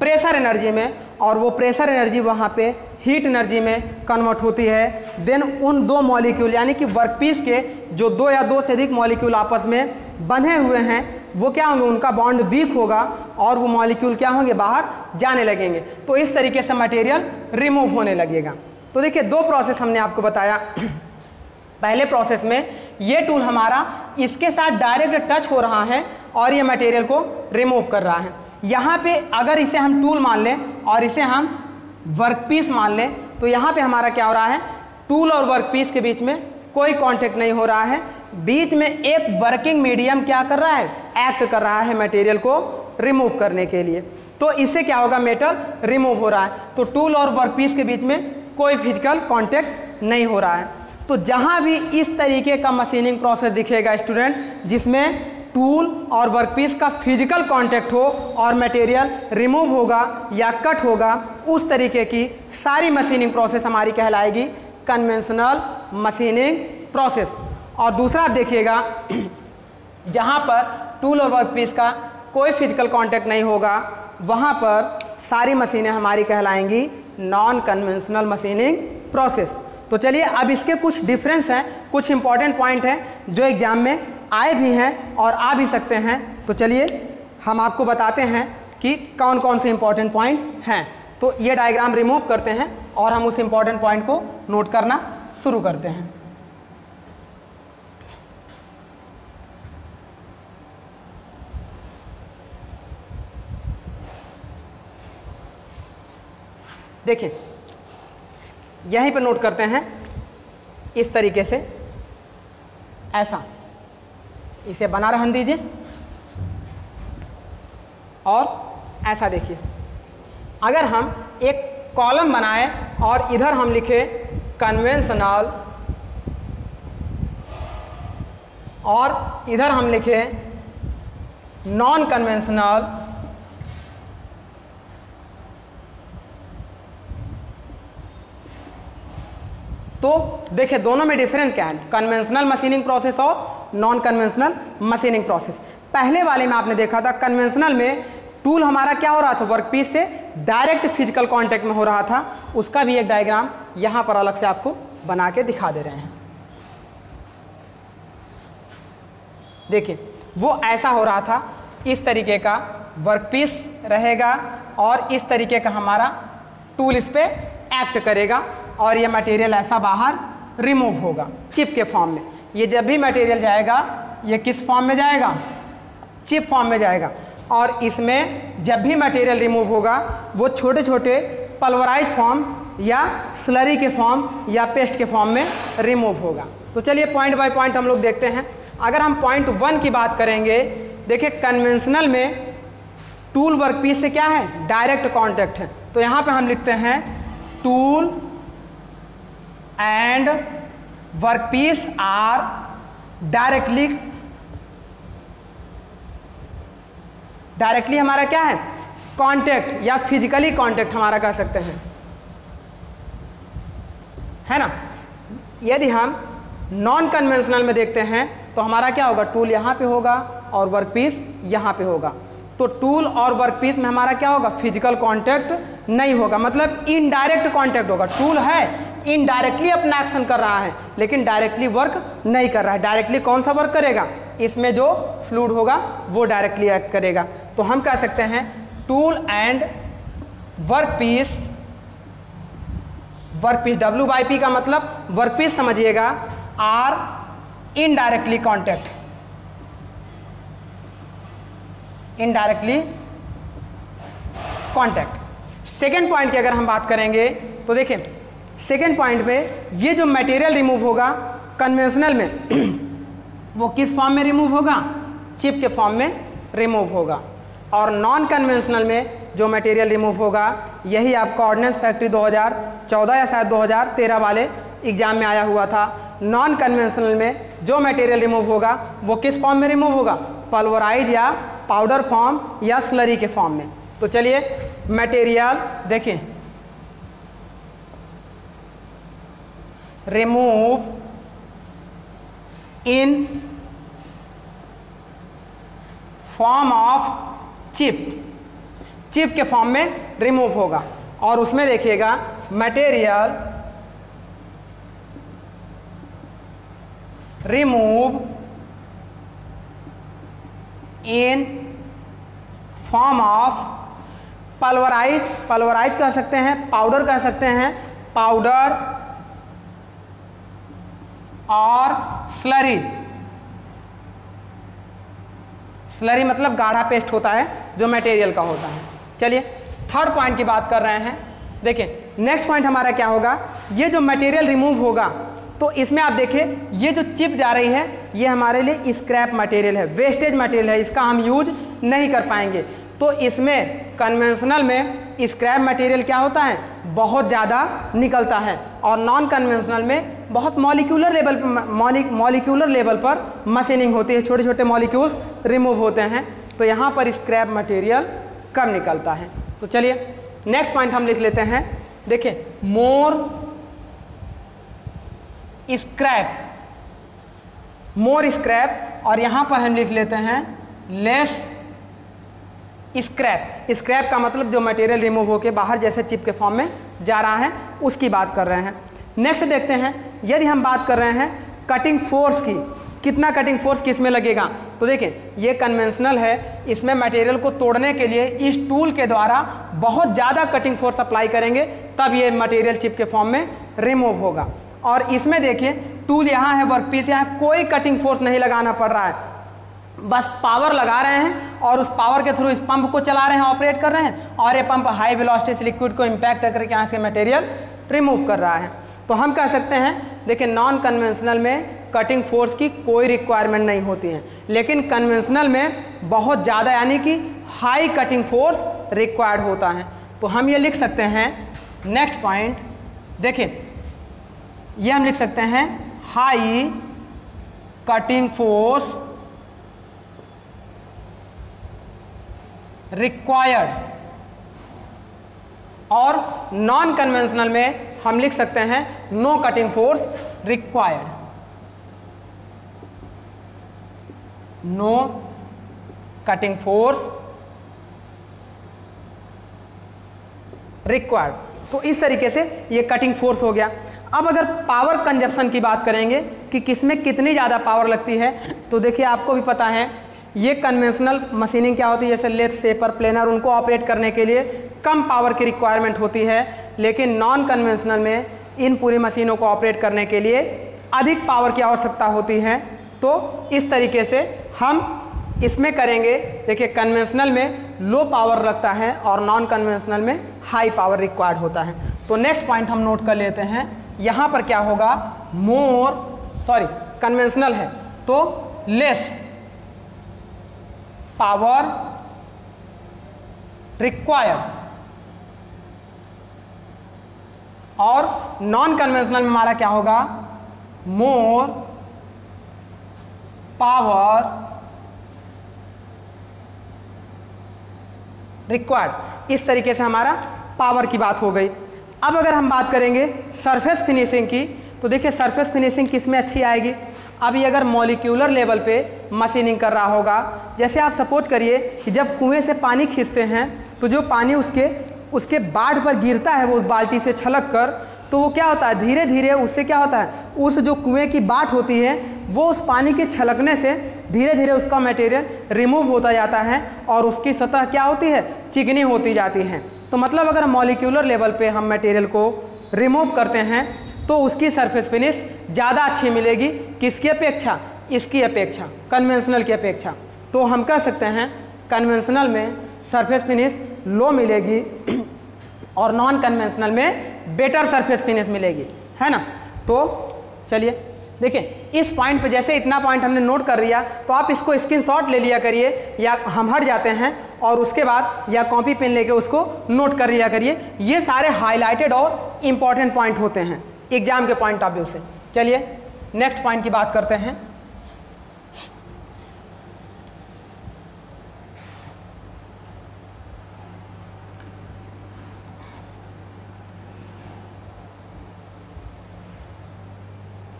प्रेशर एनर्जी में। और वो प्रेशर एनर्जी वहाँ पे हीट एनर्जी में कन्वर्ट होती है। देन उन दो मॉलिक्यूल यानी कि वर्कपीस के जो दो या दो से अधिक मॉलिक्यूल आपस में बंधे हुए हैं, वो क्या होंगे? उनका बॉन्ड वीक होगा और वो मॉलिक्यूल क्या होंगे? बाहर जाने लगेंगे। तो इस तरीके से मटेरियल रिमूव होने लगेगा। तो देखिए, दो प्रोसेस हमने आपको बताया। पहले प्रोसेस में ये टूल हमारा इसके साथ डायरेक्ट टच हो रहा है और ये मटेरियल को रिमूव कर रहा है। यहाँ पे अगर इसे हम टूल मान लें और इसे हम वर्कपीस मान लें तो यहाँ पे हमारा क्या हो रहा है? टूल और वर्कपीस के बीच में कोई कांटेक्ट नहीं हो रहा है। बीच में एक वर्किंग मीडियम क्या कर रहा है? एक्ट कर रहा है मटेरियल को रिमूव करने के लिए। तो इससे क्या होगा मेटल रिमूव हो रहा है। तो टूल और वर्कपीस के बीच में कोई फ़िज़िकल कांटेक्ट नहीं हो रहा है। तो जहाँ भी इस तरीके का मशीनिंग प्रोसेस दिखेगा स्टूडेंट जिसमें टूल और वर्कपीस का फ़िज़िकल कांटेक्ट हो और मटेरियल रिमूव होगा या कट होगा, उस तरीके की सारी मशीनिंग प्रोसेस हमारी कहलाएगी कन्वेंशनल मशीनिंग प्रोसेस और दूसरा आप देखिएगा, जहाँ पर टूल और वर्क पीस का कोई फ़िज़िकल कांटेक्ट नहीं होगा, वहाँ पर सारी मशीनें हमारी कहलाएँगी नॉन कन्वेंशनल मशीनिंग प्रोसेस तो चलिए, अब इसके कुछ डिफरेंस हैं, कुछ इंपॉर्टेंट पॉइंट हैं, जो एग्ज़ाम में आए भी हैं और आ भी सकते हैं। तो चलिए, हम आपको बताते हैं कि कौन कौन से इंपॉर्टेंट पॉइंट हैं। तो ये डायग्राम रिमूव करते हैं और हम उस इंपॉर्टेंट पॉइंट को नोट करना शुरू करते हैं। देखिए, यहीं पर नोट करते हैं। इस तरीके से, ऐसा। इसे बना रहन दीजिए। और ऐसा देखिए। अगर हम एक कॉलम बनाए और इधर हम लिखे कन्वेंशनल और इधर हम लिखे नॉन कन्वेंशनल तो देखिए दोनों में डिफरेंस क्या है? कन्वेंशनल मशीनिंग प्रोसेस और नॉन कन्वेंशनल मशीनिंग प्रोसेस पहले वाले में आपने देखा था कन्वेंशनल में टूल हमारा क्या हो रहा था वर्कपीस से डायरेक्ट फ़िज़िकल कांटेक्ट में हो रहा था। उसका भी एक डायग्राम यहाँ पर अलग से आपको बना के दिखा दे रहे हैं। देखिए, वो ऐसा हो रहा था, इस तरीके का वर्कपीस रहेगा और इस तरीके का हमारा टूल इस पर एक्ट करेगा और ये मटेरियल ऐसा बाहर रिमूव होगा चिप के फॉर्म में। ये जब भी मटेरियल जाएगा, ये किस फॉर्म में जाएगा? चिप फॉर्म में जाएगा। और इसमें जब भी मटेरियल रिमूव होगा, वो छोटे छोटे पल्वराइज फॉर्म या स्लरी के फॉर्म या पेस्ट के फॉर्म में रिमूव होगा। तो चलिए पॉइंट बाय पॉइंट हम लोग देखते हैं। अगर हम पॉइंट वन की बात करेंगे, देखिए कन्वेंशनल में टूल वर्क पीस से क्या है? डायरेक्ट कॉन्टेक्ट है। तो यहाँ पे हम लिखते हैं tool and workpiece are directly directly हमारा क्या है? कांटेक्ट या फिजिकली कांटेक्ट हमारा कह सकते हैं। है ना? यदि हम नॉन कन्वेंशनल में देखते हैं तो हमारा क्या होगा? टूल यहाँ पे होगा और वर्कपीस यहाँ पे होगा। तो टूल और वर्कपीस में हमारा क्या होगा? फ़िज़िकल कांटेक्ट नहीं होगा। मतलब इनडायरेक्ट कांटेक्ट होगा। टूल है इनडायरेक्टली अपना एक्शन कर रहा है, लेकिन डायरेक्टली वर्क नहीं कर रहा है। डायरेक्टली कौन सा वर्क करेगा? इसमें जो फ्लूड होगा, वो डायरेक्टली एक्ट करेगा। तो हम कह सकते हैं tool and work piece work piece W by P का मतलब वर्क पीस समझिएगा are indirectly contact indirectly contact second point की अगर हम बात करेंगे तो देखिए सेकेंड पॉइंट में ये जो मटेरियल रिमूव होगा कन्वेंशनल में, वो किस फॉर्म में रिमूव होगा? चिप के फॉर्म में रिमूव होगा। और नॉन कन्वेंशनल में जो मटेरियल रिमूव होगा, यही आपका ऑर्डिनेंस फैक्ट्री 2014 या शायद 2013 वाले एग्ज़ाम में आया हुआ था। नॉन कन्वेंशनल में जो मटेरियल रिमूव होगा, वो किस फॉर्म में रिमूव होगा? पल्वराइज या पाउडर फॉर्म या स्लरी के फॉर्म में। तो चलिए मटेरियल देखें। Remove in form of chip chip के फॉर्म में रिमूव होगा। और उसमें देखिएगा material remove in form of pulverise pulverise कह सकते हैं पाउडर कह सकते हैं पाउडर और स्लरी स्लरी मतलब गाढ़ा पेस्ट होता है, जो मटेरियल का होता है। चलिए थर्ड पॉइंट की बात कर रहे हैं। देखिए नेक्स्ट पॉइंट हमारा क्या होगा? ये जो मटेरियल रिमूव होगा तो इसमें आप देखिए, ये जो चिप जा रही है, ये हमारे लिए स्क्रैप मटेरियल है वेस्टेज मटेरियल है, इसका हम यूज़ नहीं कर पाएँगे। तो इसमें कन्वेंशनल में स्क्रैप मटेरियल क्या होता है? बहुत ज़्यादा निकलता है और नॉन कन्वेंशनल में बहुत मॉलिक्यूलर लेवल पर मॉलिक्यूलर लेवल पर मशीनिंग होती है छोटे छोटे मॉलिक्यूल्स रिमूव होते हैं। तो यहाँ पर स्क्रैप मटेरियल कम निकलता है। तो चलिए नेक्स्ट पॉइंट हम लिख लेते हैं। देखिए मोर स्क्रैप मोर स्क्रैप और यहाँ पर हम लिख लेते हैं लेस स्क्रैप स्क्रैप का मतलब जो मटेरियल रिमूव होकर बाहर जैसे चिप के फॉर्म में जा रहा है, उसकी बात कर रहे हैं। नेक्स्ट देखते हैं, यदि हम बात कर रहे हैं कटिंग फोर्स की, कितना कटिंग फोर्स किसमें लगेगा? तो देखें ये कन्वेंशनल है, इसमें मटेरियल को तोड़ने के लिए इस टूल के द्वारा बहुत ज़्यादा कटिंग फोर्स अप्लाई करेंगे, तब ये मटेरियल चिप के फॉर्म में रिमूव होगा। और इसमें देखिए टूल यहाँ है वर्क पीस यहाँ कोई कटिंग फोर्स नहीं लगाना पड़ रहा है। बस पावर लगा रहे हैं और उस पावर के थ्रू इस पंप को चला रहे हैं ऑपरेट कर रहे हैं और ये पंप हाई वेलोसिटी से लिक्विड को इम्पैक्ट करके यहाँ से मटेरियल रिमूव कर रहा है। तो हम कह सकते हैं, देखिए नॉन कन्वेंशनल में कटिंग फोर्स की कोई रिक्वायरमेंट नहीं होती है। लेकिन कन्वेंशनल में बहुत ज़्यादा यानी कि हाई कटिंग फोर्स रिक्वायर्ड होता है। तो हम ये लिख सकते हैं नेक्स्ट पॉइंट देखिए ये हम लिख सकते हैं हाई कटिंग फोर्स रिक्वायर्ड और नॉन कन्वेंशनल में हम लिख सकते हैं no cutting force required no cutting force required तो इस तरीके से ये कटिंग फोर्स हो गया। अब अगर पावर कंजप्शन की बात करेंगे कि किसमें कितनी ज़्यादा पावर लगती है तो देखिए आपको भी पता है, ये कन्वेंशनल मशीनिंग क्या होती है? जैसे लेथ सेपर प्लेनर उनको ऑपरेट करने के लिए कम पावर की रिक्वायरमेंट होती है, लेकिन नॉन कन्वेंशनल में इन पूरी मशीनों को ऑपरेट करने के लिए अधिक पावर की आवश्यकता होती है। तो इस तरीके से हम इसमें करेंगे, देखिए कन्वेंशनल में लो पावर लगता है और नॉन कन्वेंशनल में हाई पावर रिक्वायर्ड होता है। तो नेक्स्ट पॉइंट हम नोट कर लेते हैं यहाँ पर क्या होगा? मोर सॉरी कन्वेंशनल है। तो लेस पावर रिक्वायर्ड और नॉन कन्वेंशनल में हमारा क्या होगा? मोर पावर रिक्वायर्ड इस तरीके से हमारा पावर की बात हो गई। अब अगर हम बात करेंगे सरफेस फिनिशिंग की तो देखिए सरफेस फिनिशिंग किसमें अच्छी आएगी? अभी अगर मॉलिक्यूलर लेवल पे मशीनिंग कर रहा होगा, जैसे आप सपोज़ करिए कि जब कुएँ से पानी खींचते हैं तो जो पानी उसके उसके बाढ़ पर गिरता है वो बाल्टी से छलक कर तो वो क्या होता है? धीरे धीरे उससे क्या होता है? उस जो कुएँ की बाट होती है, वो उस पानी के छलकने से धीरे धीरे उसका मटेरियल रिमूव होता जाता है और उसकी सतह क्या होती है? चिकनी होती जाती है। तो मतलब अगर मॉलिक्यूलर लेवल पे हम मटेरियल को रिमूव करते हैं तो उसकी सरफेस फिनिश ज़्यादा अच्छी मिलेगी। किसकी अपेक्षा? इसकी अपेक्षा कन्वेंशनल की अपेक्षा। तो हम कह सकते हैं कन्वेंशनल में सरफेस फिनिश लो मिलेगी। और नॉन कन्वेंशनल में बेटर सरफेस फिनिश मिलेगी, है ना? तो चलिए, देखिए, इस पॉइंट पे जैसे इतना पॉइंट हमने नोट कर दिया तो आप इसको स्क्रीनशॉट ले लिया करिए, या हम हट जाते हैं और उसके बाद, या कॉपी पेन लेके उसको नोट कर लिया करिए। ये सारे हाईलाइटेड और इंपॉर्टेंट पॉइंट होते हैं एग्ज़ाम के पॉइंट ऑफ़ व्यू से। चलिए नेक्स्ट पॉइंट की बात करते हैं।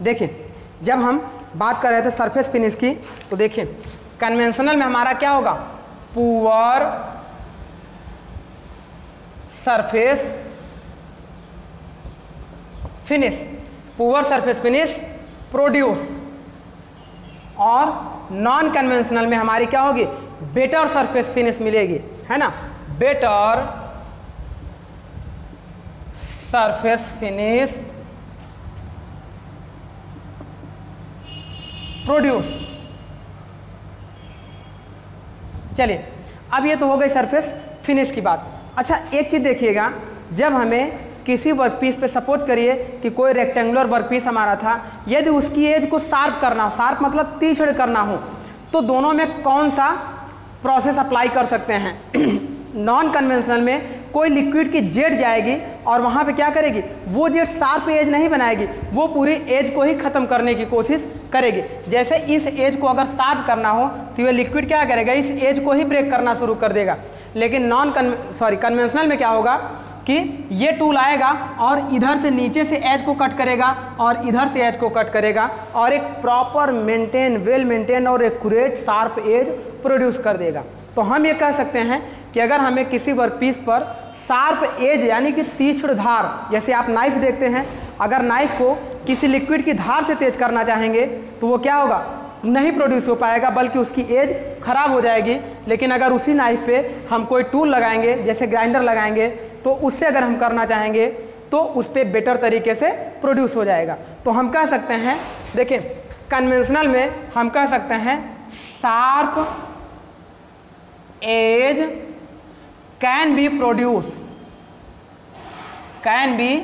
देखिए जब हम बात कर रहे थे सरफेस फिनिश की तो देखिए कन्वेंशनल में हमारा क्या होगा? Poor surface finish poor surface finish produce और नॉन कन्वेंशनल में हमारी क्या होगी? बेटर सरफेस फिनिश मिलेगी, है ना? बेटर सरफेस फिनिश प्रोड्यूस चलिए, अब ये तो हो गई सरफेस फिनिश की बात। अच्छा एक चीज़ देखिएगा, जब हमें किसी वर्कपीस पे सपोज़ करिए कि कोई रेक्टेंगुलर वर्कपीस हमारा था, यदि उसकी एज को शार्प करना शार्प मतलब तीछड़ करना हो तो दोनों में कौन सा प्रोसेस अप्लाई कर सकते हैं? नॉन कन्वेंशनल में कोई लिक्विड की जेड जाएगी और वहाँ पे क्या करेगी? वो जेड शार्प एज नहीं बनाएगी, वो पूरी एज को ही ख़त्म करने की कोशिश करेगी। जैसे इस एज को अगर शार्प करना हो तो ये लिक्विड क्या करेगा? इस एज को ही ब्रेक करना शुरू कर देगा। लेकिन नॉन सॉरी कन्वेंशनल में क्या होगा कि ये टूल आएगा और इधर से नीचे से एज को कट करेगा और इधर से एज को कट करेगा और एक प्रॉपर मेंटेन वेल मेंटेन और एक्यूरेट शार्प एज प्रोड्यूस कर देगा। तो हम ये कह सकते हैं कि अगर हमें किसी वर्कपीस पर शार्प एज, यानी कि तीक्ष्ण धार, जैसे आप नाइफ देखते हैं, अगर नाइफ को किसी लिक्विड की धार से तेज करना चाहेंगे तो वो क्या होगा? नहीं प्रोड्यूस हो पाएगा, बल्कि उसकी एज खराब हो जाएगी। लेकिन अगर उसी नाइफ पे हम कोई टूल लगाएँगे, जैसे ग्राइंडर लगाएँगे तो उससे अगर हम करना चाहेंगे तो उस पर बेटर तरीके से प्रोड्यूस हो जाएगा। तो हम कह सकते हैं, देखिए कन्वेंशनल में हम कह सकते हैं, sharp edge can be produce can be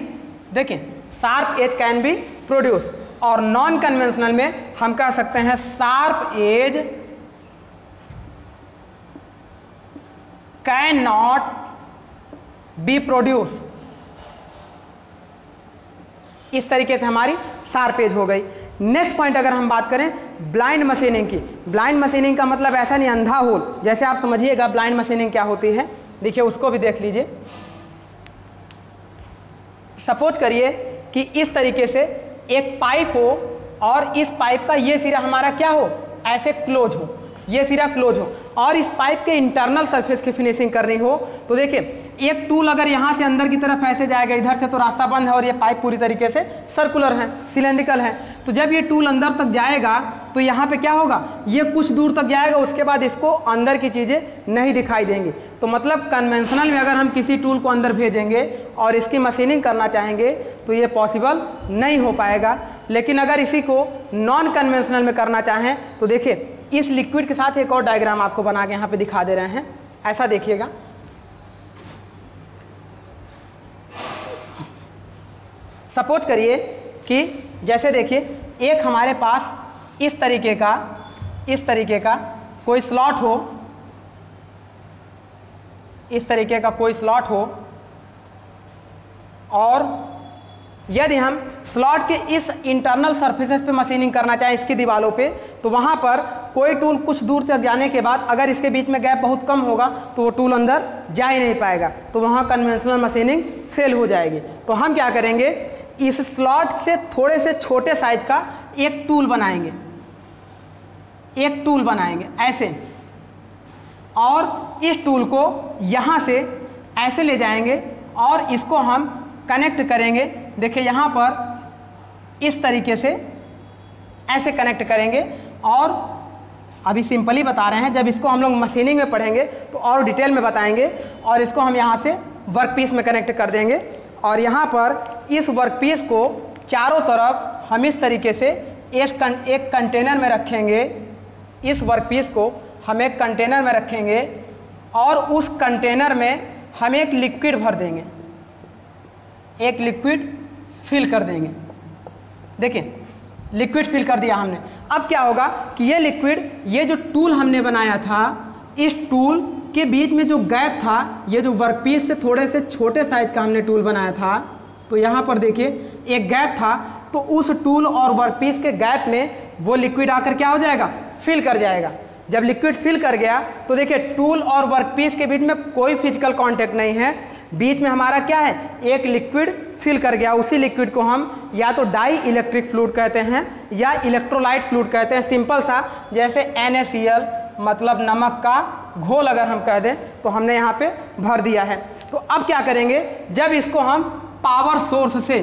देखिए sharp edge can be produce और नॉन कन्वेंशनल में हम कह सकते हैं sharp edge can not be produce इस तरीके से हमारी शार्प एज हो गई। नेक्स्ट पॉइंट अगर हम बात करें ब्लाइंड मशीनिंग की। ब्लाइंड मशीनिंग का मतलब ऐसा नहीं, अंधा होल। जैसे आप समझिएगा ब्लाइंड मशीनिंग क्या होती है, देखिए उसको भी देख लीजिए। सपोज़ करिए कि इस तरीके से एक पाइप हो और इस पाइप का ये सिरा हमारा क्या हो? ऐसे क्लोज हो। ये सिरा क्लोज हो। और इस पाइप के इंटरनल सरफेस की फिनिशिंग करनी हो तो देखिए, एक टूल अगर यहाँ से अंदर की तरफ़ ऐसे जाएगा, इधर से तो रास्ता बंद है और ये पाइप पूरी तरीके से सर्कुलर है सिलेंड्रिकल है। तो जब ये टूल अंदर तक जाएगा तो यहाँ पे क्या होगा? ये कुछ दूर तक जाएगा, उसके बाद इसको अंदर की चीज़ें नहीं दिखाई देंगी। तो मतलब कन्वेंशनल में अगर हम किसी टूल को अंदर भेजेंगे और इसकी मशीनिंग करना चाहेंगे तो ये पॉसिबल नहीं हो पाएगा। लेकिन अगर इसी को नॉन कन्वेंशनल में करना चाहें तो देखिए इस लिक्विड के साथ एक और डायग्राम आपको बना के यहाँ पे दिखा दे रहे हैं। ऐसा देखिएगा। सपोज़ करिए कि जैसे देखिए, एक हमारे पास इस तरीके का, इस तरीके का कोई स्लॉट हो, इस तरीके का कोई स्लॉट हो, और यदि हम स्लॉट के इस इंटरनल सरफेसेस पे मशीनिंग करना चाहें, इसकी दीवारों पे तो वहाँ पर कोई टूल कुछ दूर तक जाने के बाद अगर इसके बीच में गैप बहुत कम होगा तो वो टूल अंदर जा ही नहीं पाएगा। तो वहाँ कन्वेंशनल मशीनिंग फेल हो जाएगी। तो हम क्या करेंगे, इस स्लॉट से थोड़े से छोटे साइज़ का एक टूल बनाएँगे। एक टूल बनाएँगे, ऐसे। और इस टूल को यहाँ से ऐसे ले जाएँगे और इसको हम कनेक्ट करेंगे देखिए, यहाँ पर इस तरीके से ऐसे कनेक्ट करेंगे और अभी सिंपली बता रहे हैं। जब इसको हम लोग मशीनिंग में पढ़ेंगे तो और डिटेल में बताएँगे और इसको हम यहाँ से वर्क पीस में कनेक्ट कर देंगे। और यहाँ पर इस वर्क पीस को चारों तरफ़ हम इस तरीके से एक एक कंटेनर में रखेंगे। इस वर्क पीस को हम एक कंटेनर में रखेंगे और उस कंटेनर में हम एक लिक्विड भर देंगे। एक लिक्विड फिल कर देंगे। देखिए लिक्विड फिल कर दिया हमने। अब क्या होगा कि ये लिक्विड ये जो टूल हमने बनाया था, इस टूल के बीच में जो गैप था, ये जो वर्कपीस से थोड़े से छोटे साइज़ का हमने टूल बनाया था तो यहाँ पर देखिए, एक गैप था तो उस टूल और वर्कपीस के गैप में वो लिक्विड आकर क्या हो जाएगा? फिल कर जाएगा। जब लिक्विड फिल कर गया तो देखिए टूल और वर्कपीस के बीच में कोई फ़िज़िकल कांटेक्ट नहीं है। बीच में हमारा क्या है? एक लिक्विड फिल कर गया। उसी लिक्विड को हम या तो डाई इलेक्ट्रिक फ्लूड कहते हैं, या इलेक्ट्रोलाइट फ्लूड कहते हैं। सिंपल सा, जैसे एन मतलब नमक का घोल अगर हम कह दें तो हमने यहाँ पे भर दिया है। तो अब क्या करेंगे? जब इसको हम पावर सोर्स से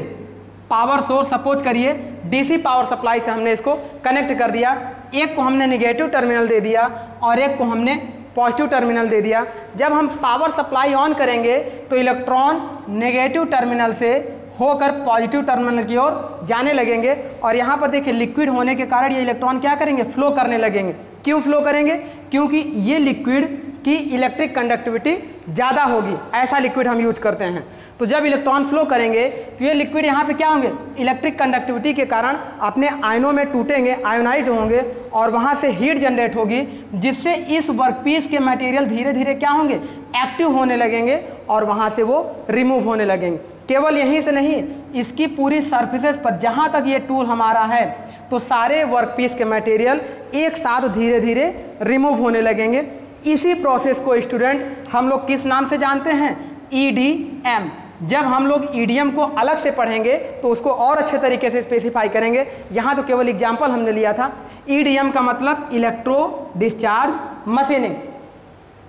पावर सोर्स सपोज़ करिए डीसी पावर सप्लाई से हमने इसको कनेक्ट कर दिया। एक को हमने निगेटिव टर्मिनल दे दिया और एक को हमने पॉजिटिव टर्मिनल दे दिया। जब हम पावर सप्लाई ऑन करेंगे तो इलेक्ट्रॉन नेगेटिव टर्मिनल से होकर पॉजिटिव टर्मिनल की ओर जाने लगेंगे। और यहाँ पर देखिए लिक्विड होने के कारण ये इलेक्ट्रॉन क्या करेंगे? फ्लो करने लगेंगे। क्यों फ्लो करेंगे? क्योंकि ये लिक्विड की इलेक्ट्रिक कंडक्टिविटी ज़्यादा होगी। ऐसा लिक्विड हम यूज़ करते हैं। तो जब इलेक्ट्रॉन फ्लो करेंगे तो ये लिक्विड यहाँ पे क्या होंगे? इलेक्ट्रिक कंडक्टिविटी के कारण अपने आयनों में टूटेंगे आयोनाइज होंगे और वहाँ से हीट जनरेट होगी, जिससे इस वर्कपीस के मटेरियल धीरे धीरे क्या होंगे? एक्टिव होने लगेंगे और वहाँ से वो रिमूव होने लगेंगे। केवल यहीं से नहीं, इसकी पूरी सर्फिसेस पर जहाँ तक ये टूल हमारा है तो सारे वर्कपीस के मटेरियल एक साथ धीरे धीरे रिमूव होने लगेंगे। इसी प्रोसेस को स्टूडेंट हम लोग किस नाम से जानते हैं? ई डी एम जब हम लोग ईडीएम को अलग से पढ़ेंगे तो उसको और अच्छे तरीके से स्पेसिफाई करेंगे। यहाँ तो केवल एग्ज़ाम्पल हमने लिया था। ईडीएम का मतलब इलेक्ट्रो डिस्चार्ज मशीनिंग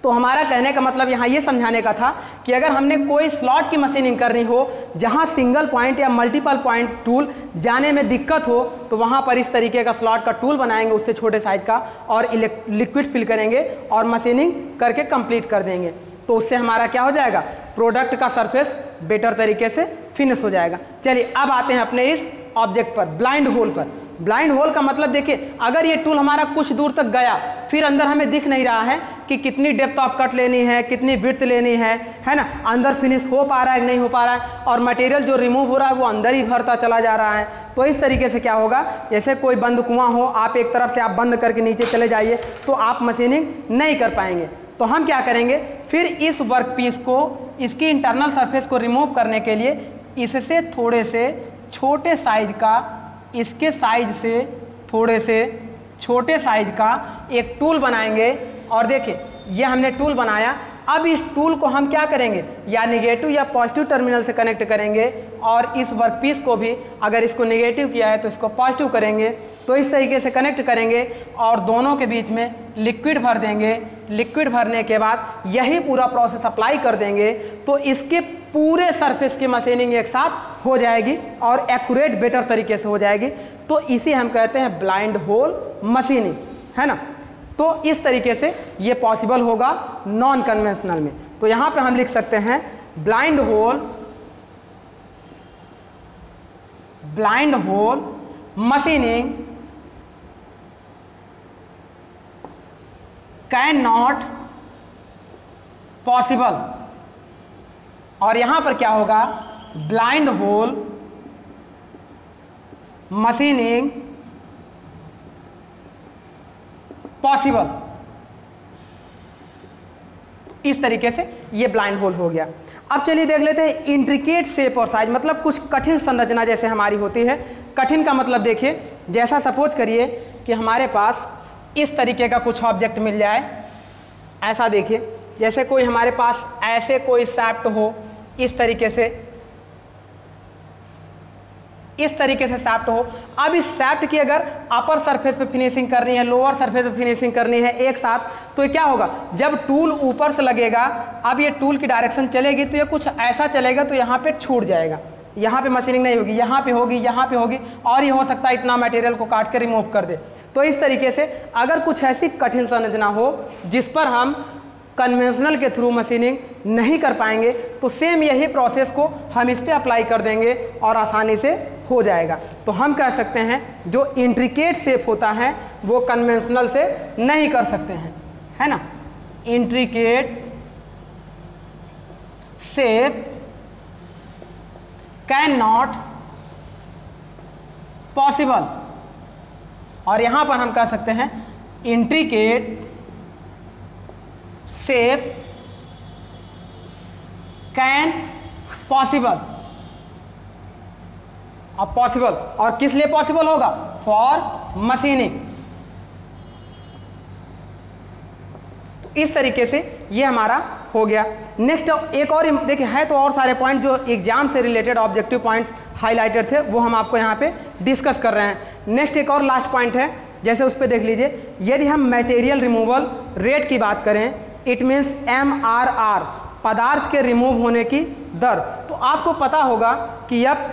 तो हमारा कहने का मतलब यहाँ ये समझाने का था कि अगर हमने कोई स्लॉट की मशीनिंग करनी हो, जहाँ सिंगल पॉइंट या मल्टीपल पॉइंट टूल जाने में दिक्कत हो तो वहाँ पर इस तरीके का स्लॉट का टूल बनाएँगे, उससे छोटे साइज़ का और लिक्विड फिल करेंगे और मशीनिंग करके कंप्लीट कर देंगे। तो उससे हमारा क्या हो जाएगा? प्रोडक्ट का सरफेस बेटर तरीके से फिनिश हो जाएगा। चलिए, अब आते हैं अपने इस ऑब्जेक्ट पर ब्लाइंड होल पर। ब्लाइंड होल का मतलब देखिए, अगर ये टूल हमारा कुछ दूर तक गया, फिर अंदर हमें दिख नहीं रहा है कि कितनी डेप्थ ऑफ़ कट लेनी है, कितनी विर्थ लेनी है है ना? अंदर फिनिश हो पा रहा है नहीं हो पा रहा है? और मटेरियल जो रिमूव हो रहा है, वो अंदर ही भरता चला जा रहा है। तो इस तरीके से क्या होगा? जैसे कोई बंद कुआँ हो, आप एक तरफ़ से आप बंद करके नीचे चले जाइए तो आप मशीनिंग नहीं कर पाएँगे। तो हम क्या करेंगे? फिर इस वर्क पीस को, इसकी इंटरनल सरफेस को रिमूव करने के लिए, इससे थोड़े से छोटे साइज़ का इसके साइज़ से थोड़े से छोटे साइज़ का एक टूल बनाएँगे। और देखिए यह हमने टूल बनाया। अब इस टूल को हम क्या करेंगे? या निगेटिव या पॉजिटिव टर्मिनल से कनेक्ट करेंगे और इस वर्क पीस को भी अगर इसको निगेटिव किया है तो इसको पॉजिटिव करेंगे। तो इस तरीके से कनेक्ट करेंगे और दोनों के बीच में लिक्विड भर देंगे। लिक्विड भरने के बाद यही पूरा प्रोसेस अप्लाई कर देंगे। तो इसके पूरे सरफेस की मशीनिंग एक साथ हो जाएगी और एक्यूरेट बेटर तरीके से हो जाएगी। तो इसे हम कहते हैं ब्लाइंड होल मशीनिंग है ना? तो इस तरीके से ये पॉसिबल होगा नॉन कन्वेंशनल में। तो यहाँ पे हम लिख सकते हैं blind hole blind hole machining can not possible और यहाँ पर क्या होगा? ब्लाइंड होल मशीनिंग पॉसिबल इस तरीके से ये ब्लाइंड होल हो गया। अब चलिए देख लेते हैं इंट्रिकेट शेप और साइज़ मतलब कुछ कठिन संरचना जैसे हमारी होती है। कठिन का मतलब देखिए, जैसा सपोज़ करिए कि हमारे पास इस तरीके का कुछ ऑब्जेक्ट मिल जाए। ऐसा देखिए, जैसे कोई हमारे पास ऐसे कोई सैप्ट हो, इस तरीके से इस तरीके से सैप्ट हो। अब इस सैप्ट की अगर अपर सरफेस पे फिनिशिंग करनी है लोअर सरफेस पे फिनिशिंग करनी है एक साथ तो क्या होगा? जब टूल ऊपर से लगेगा, अब ये टूल की डायरेक्शन चलेगी तो ये कुछ ऐसा चलेगा तो यहाँ पे छूट जाएगा। यहाँ पे मशीनिंग नहीं होगी, यहाँ पे होगी, यहाँ पे होगी, और ये हो सकता है इतना मटेरियल को काट के रिमूव कर दे। तो इस तरीके से अगर कुछ ऐसी कठिन संरचना हो, जिस पर हम कन्वेंशनल के थ्रू मशीनिंग नहीं कर पाएँगे तो सेम यही प्रोसेस को हम इस पर अप्लाई कर देंगे और आसानी से हो जाएगा। तो हम कह सकते हैं, जो इंट्रिकेट शेप होता है, वो कन्वेंशनल से नहीं कर सकते हैं। है ना? Intricate shape can not possible और यहाँ पर हम कह सकते हैं इंट्रिकेट शेप कैन पॉसिबल अब पॉसिबल और किस लिए पॉसिबल होगा? फॉर मशीनिंग तो इस तरीके से ये हमारा हो गया। नेक्स्ट एक और देखिए, है तो और सारे पॉइंट जो एग्ज़ाम से रिलेटेड ऑब्जेक्टिव पॉइंट्स हाईलाइटेड थे, वो हम आपको यहाँ पे डिस्कस कर रहे हैं। नेक्स्ट एक और लास्ट पॉइंट है। जैसे उस पर देख लीजिए। यदि हम मटेरियल रिमूवल रेट की बात करें it means M R R पदार्थ के रिमूव होने की दर। तो आपको पता होगा कि अब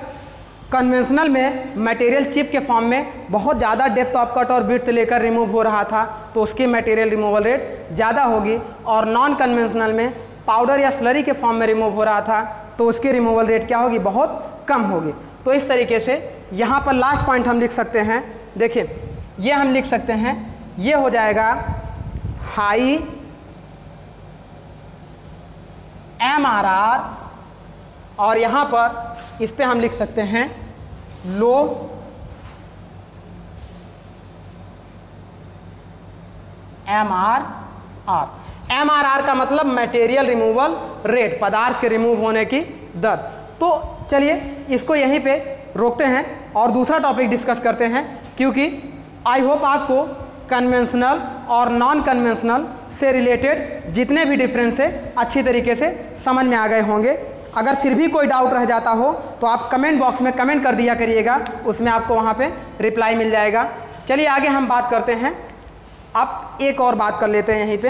कन्वेंशनल में मटेरियल चिप के फॉर्म में बहुत ज़्यादा डेप्थ ऑफ़ कट और विर्थ लेकर रिमूव हो रहा था तो उसकी मटेरियल रिमूवल रेट ज़्यादा होगी। और नॉन कन्वेंशनल में पाउडर या स्लरी के फॉर्म में रिमूव हो रहा था तो उसकी रिमूवल रेट क्या होगी? बहुत कम होगी। तो इस तरीके से यहाँ पर लास्ट पॉइंट हम लिख सकते हैं। देखिए, ये हम लिख सकते हैं। ये हो जाएगा हाई एम आर आर और यहाँ पर इस पर हम लिख सकते हैं low M R R M R R का मतलब मटेरियल रिमूवल रेट पदार्थ के रिमूव होने की दर। तो चलिए इसको यहीं पे रोकते हैं और दूसरा टॉपिक डिस्कस करते हैं, क्योंकि आई होप आपको कन्वेंशनल और नॉन कन्वेंशनल से रिलेटेड जितने भी डिफरेंस है, अच्छी तरीके से समझ में आ गए होंगे। अगर फिर भी कोई डाउट रह जाता हो तो आप कमेंट बॉक्स में कमेंट कर दिया करिएगा। उसमें आपको वहाँ पे रिप्लाई मिल जाएगा। चलिए आगे हम बात करते हैं। आप एक और बात कर लेते हैं यहीं पे।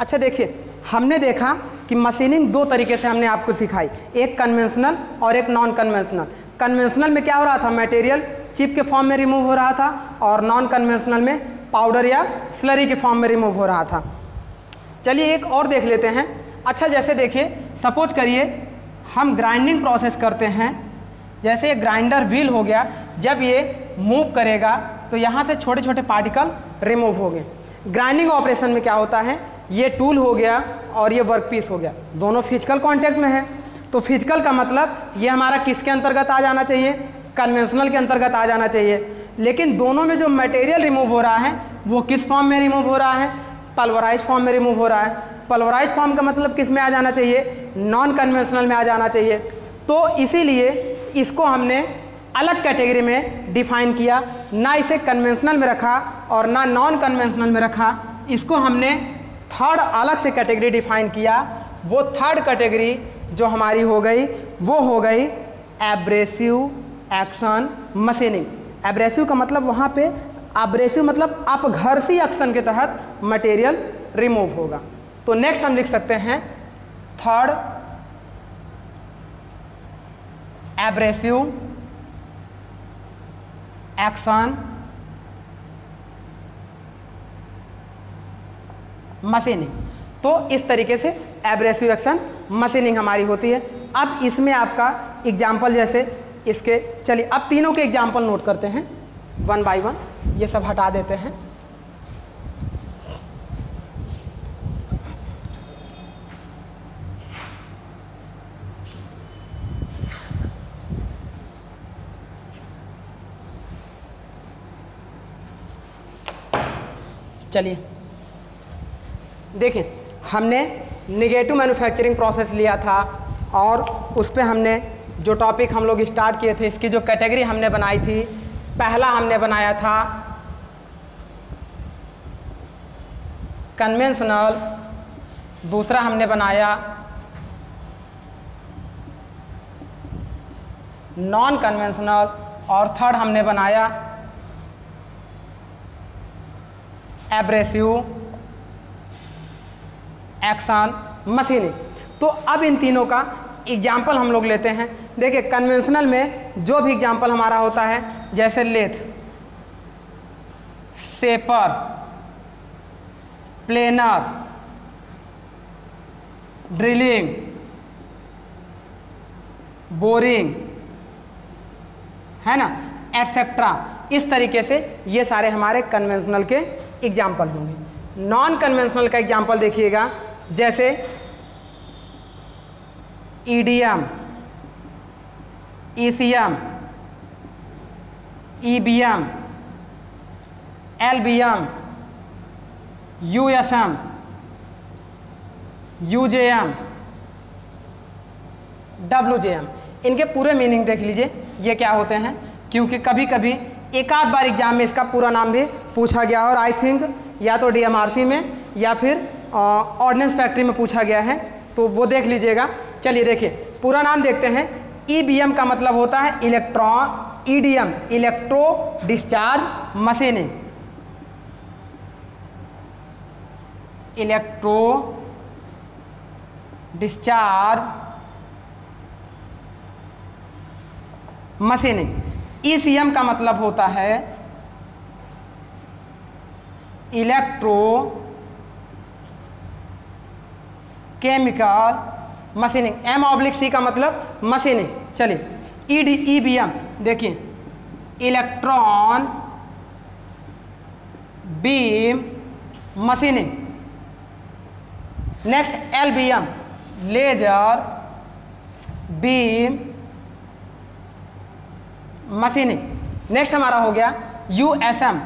अच्छा देखिए, हमने देखा कि मशीनिंग दो तरीके से हमने आपको सिखाई। एक कन्वेंशनल और एक नॉन कन्वेंशनल कन्वेंशनल में क्या हो रहा था? मटेरियल चिप के फॉर्म में रिमूव हो रहा था और नॉन कन्वेंशनल में पाउडर या स्लरी के फॉर्म में रिमूव हो रहा था। चलिए, एक और देख लेते हैं। अच्छा जैसे देखिए सपोज़ करिए, हम ग्राइंडिंग प्रोसेस करते हैं। जैसे ये ग्राइंडर व्हील हो गया, जब ये मूव करेगा तो यहाँ से छोटे छोटे पार्टिकल रिमूव हो गए ग्राइंडिंग ऑपरेशन में क्या होता है? ये टूल हो गया और ये वर्क पीस हो गया। दोनों फ़िज़िकल कांटेक्ट में है। तो फ़िज़िकल का मतलब ये हमारा किसके अंतर्गत आ जाना चाहिए? कन्वेंशनल के अंतर्गत आ जाना चाहिए। लेकिन दोनों में जो मटेरियल रिमूव हो रहा है, वो किस फॉर्म में रिमूव हो रहा है? पल्वराइज फॉर्म में रिमूव हो रहा है। पल्वराइज फॉर्म का मतलब किसमें आ जाना चाहिए? नॉन कन्वेंशनल में आ जाना चाहिए। तो इसीलिए इसको हमने अलग कैटेगरी में डिफाइन किया। ना इसे कन्वेंशनल में रखा और ना नॉन कन्वेंशनल में रखा। इसको हमने थर्ड अलग से कैटेगरी डिफाइन किया। वो थर्ड कैटेगरी जो हमारी हो गई, वो हो गई एब्रेसिव एक्शन मशीनिंग एब्रेसिव का मतलब वहाँ पे एब्रेसिव मतलब अपघर्षी एक्शन के तहत मटेरियल रिमूव होगा। तो नेक्स्ट हम लिख सकते हैं थर्ड एब्रेसिव एक्शन मशीनिंग। तो इस तरीके से एब्रेसिव एक्शन मशीनिंग हमारी होती है। अब इसमें आपका एग्ज़ाम्पल जैसे इसके, चलिए अब तीनों के एग्ज़ाम्पल नोट करते हैं। वन बाई वन ये सब हटा देते हैं। चलिए देखें हमने निगेटिव मैन्युफैक्चरिंग प्रोसेस लिया था और उस पर हमने जो टॉपिक हम लोग स्टार्ट किए थे इसकी जो कैटेगरी हमने बनाई थी पहला हमने बनाया था कन्वेंशनल दूसरा हमने बनाया नॉन कन्वेंशनल और थर्ड हमने बनाया एब्रेसिव एक्शन मशीनिंग तो अब इन तीनों का एग्ज़ाम्पल हम लोग लेते हैं। देखिए कन्वेंशनल में जो भी एग्ज़ाम्पल हमारा होता है, जैसे lathe shaper planer drilling boring है ना? एटसेट्रा इस तरीके से ये सारे हमारे कन्वेंशनल के एग्ज़ाम्पल होंगे। नॉन कन्वेंशनल का एग्ज़ाम्पल देखिएगा। जैसे EDM, ECM, EBM, LBM, USM, UJM, WJM. इनके पूरे मीनिंग देख लीजिए, ये क्या होते हैं? क्योंकि कभी कभी एक आध बार एग्ज़ाम में इसका पूरा नाम भी पूछा गया और आई थिंक या तो डीएमआरसी में या फिर ऑर्डिनेंस फैक्ट्री में पूछा गया है तो वो देख लीजिएगा। चलिए देखिए, पूरा नाम देखते हैं। ईबीएम का मतलब होता है electron EDM electro discharge machining electro discharge machining ECM का मतलब होता है electro chemical machining M oblique C का मतलब मशीनिंग। चलिए E D E B M देखिए। Electron, beam, machining. Next L B M laser, beam, machining. Next हमारा हो गया U S M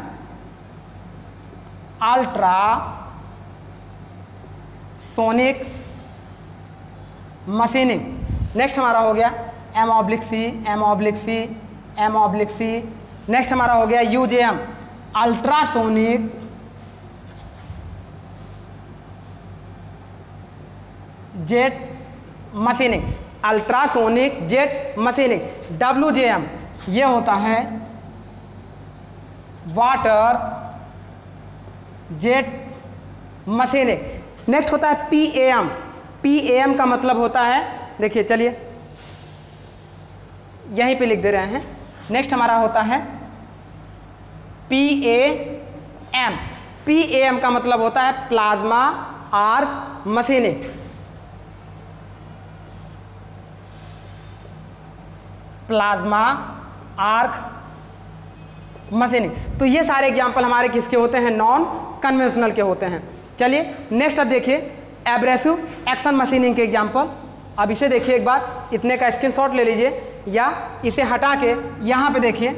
ultra, sonic machining. Next हमारा हो गया M oblique C M oblique C M oblique C next हमारा हो गया U J M ultrasonic jet machining ultrasonic jet machining W J M ये होता है वाटर जेट मशीनिंग नेक्स्ट होता है P A M P A M का मतलब होता है, देखिए, चलिए। यहीं पे लिख दे रहे हैं। नेक्स्ट हमारा होता है P A M P A M का मतलब होता है plasma arc machining plasma arc machining तो ये सारे एग्ज़ाम्पल हमारे किसके होते हैं? नॉन कन्वेंशनल के होते हैं। चलिए नेक्स्ट अब देखिए। एब्रेसिव एक्शन मशीनिंग के एग्ज़ाम्पल अब इसे देखिए एक बार. इतने का स्क्रीनशॉट ले लीजिए. या इसे हटा के यहाँ पे देखिए.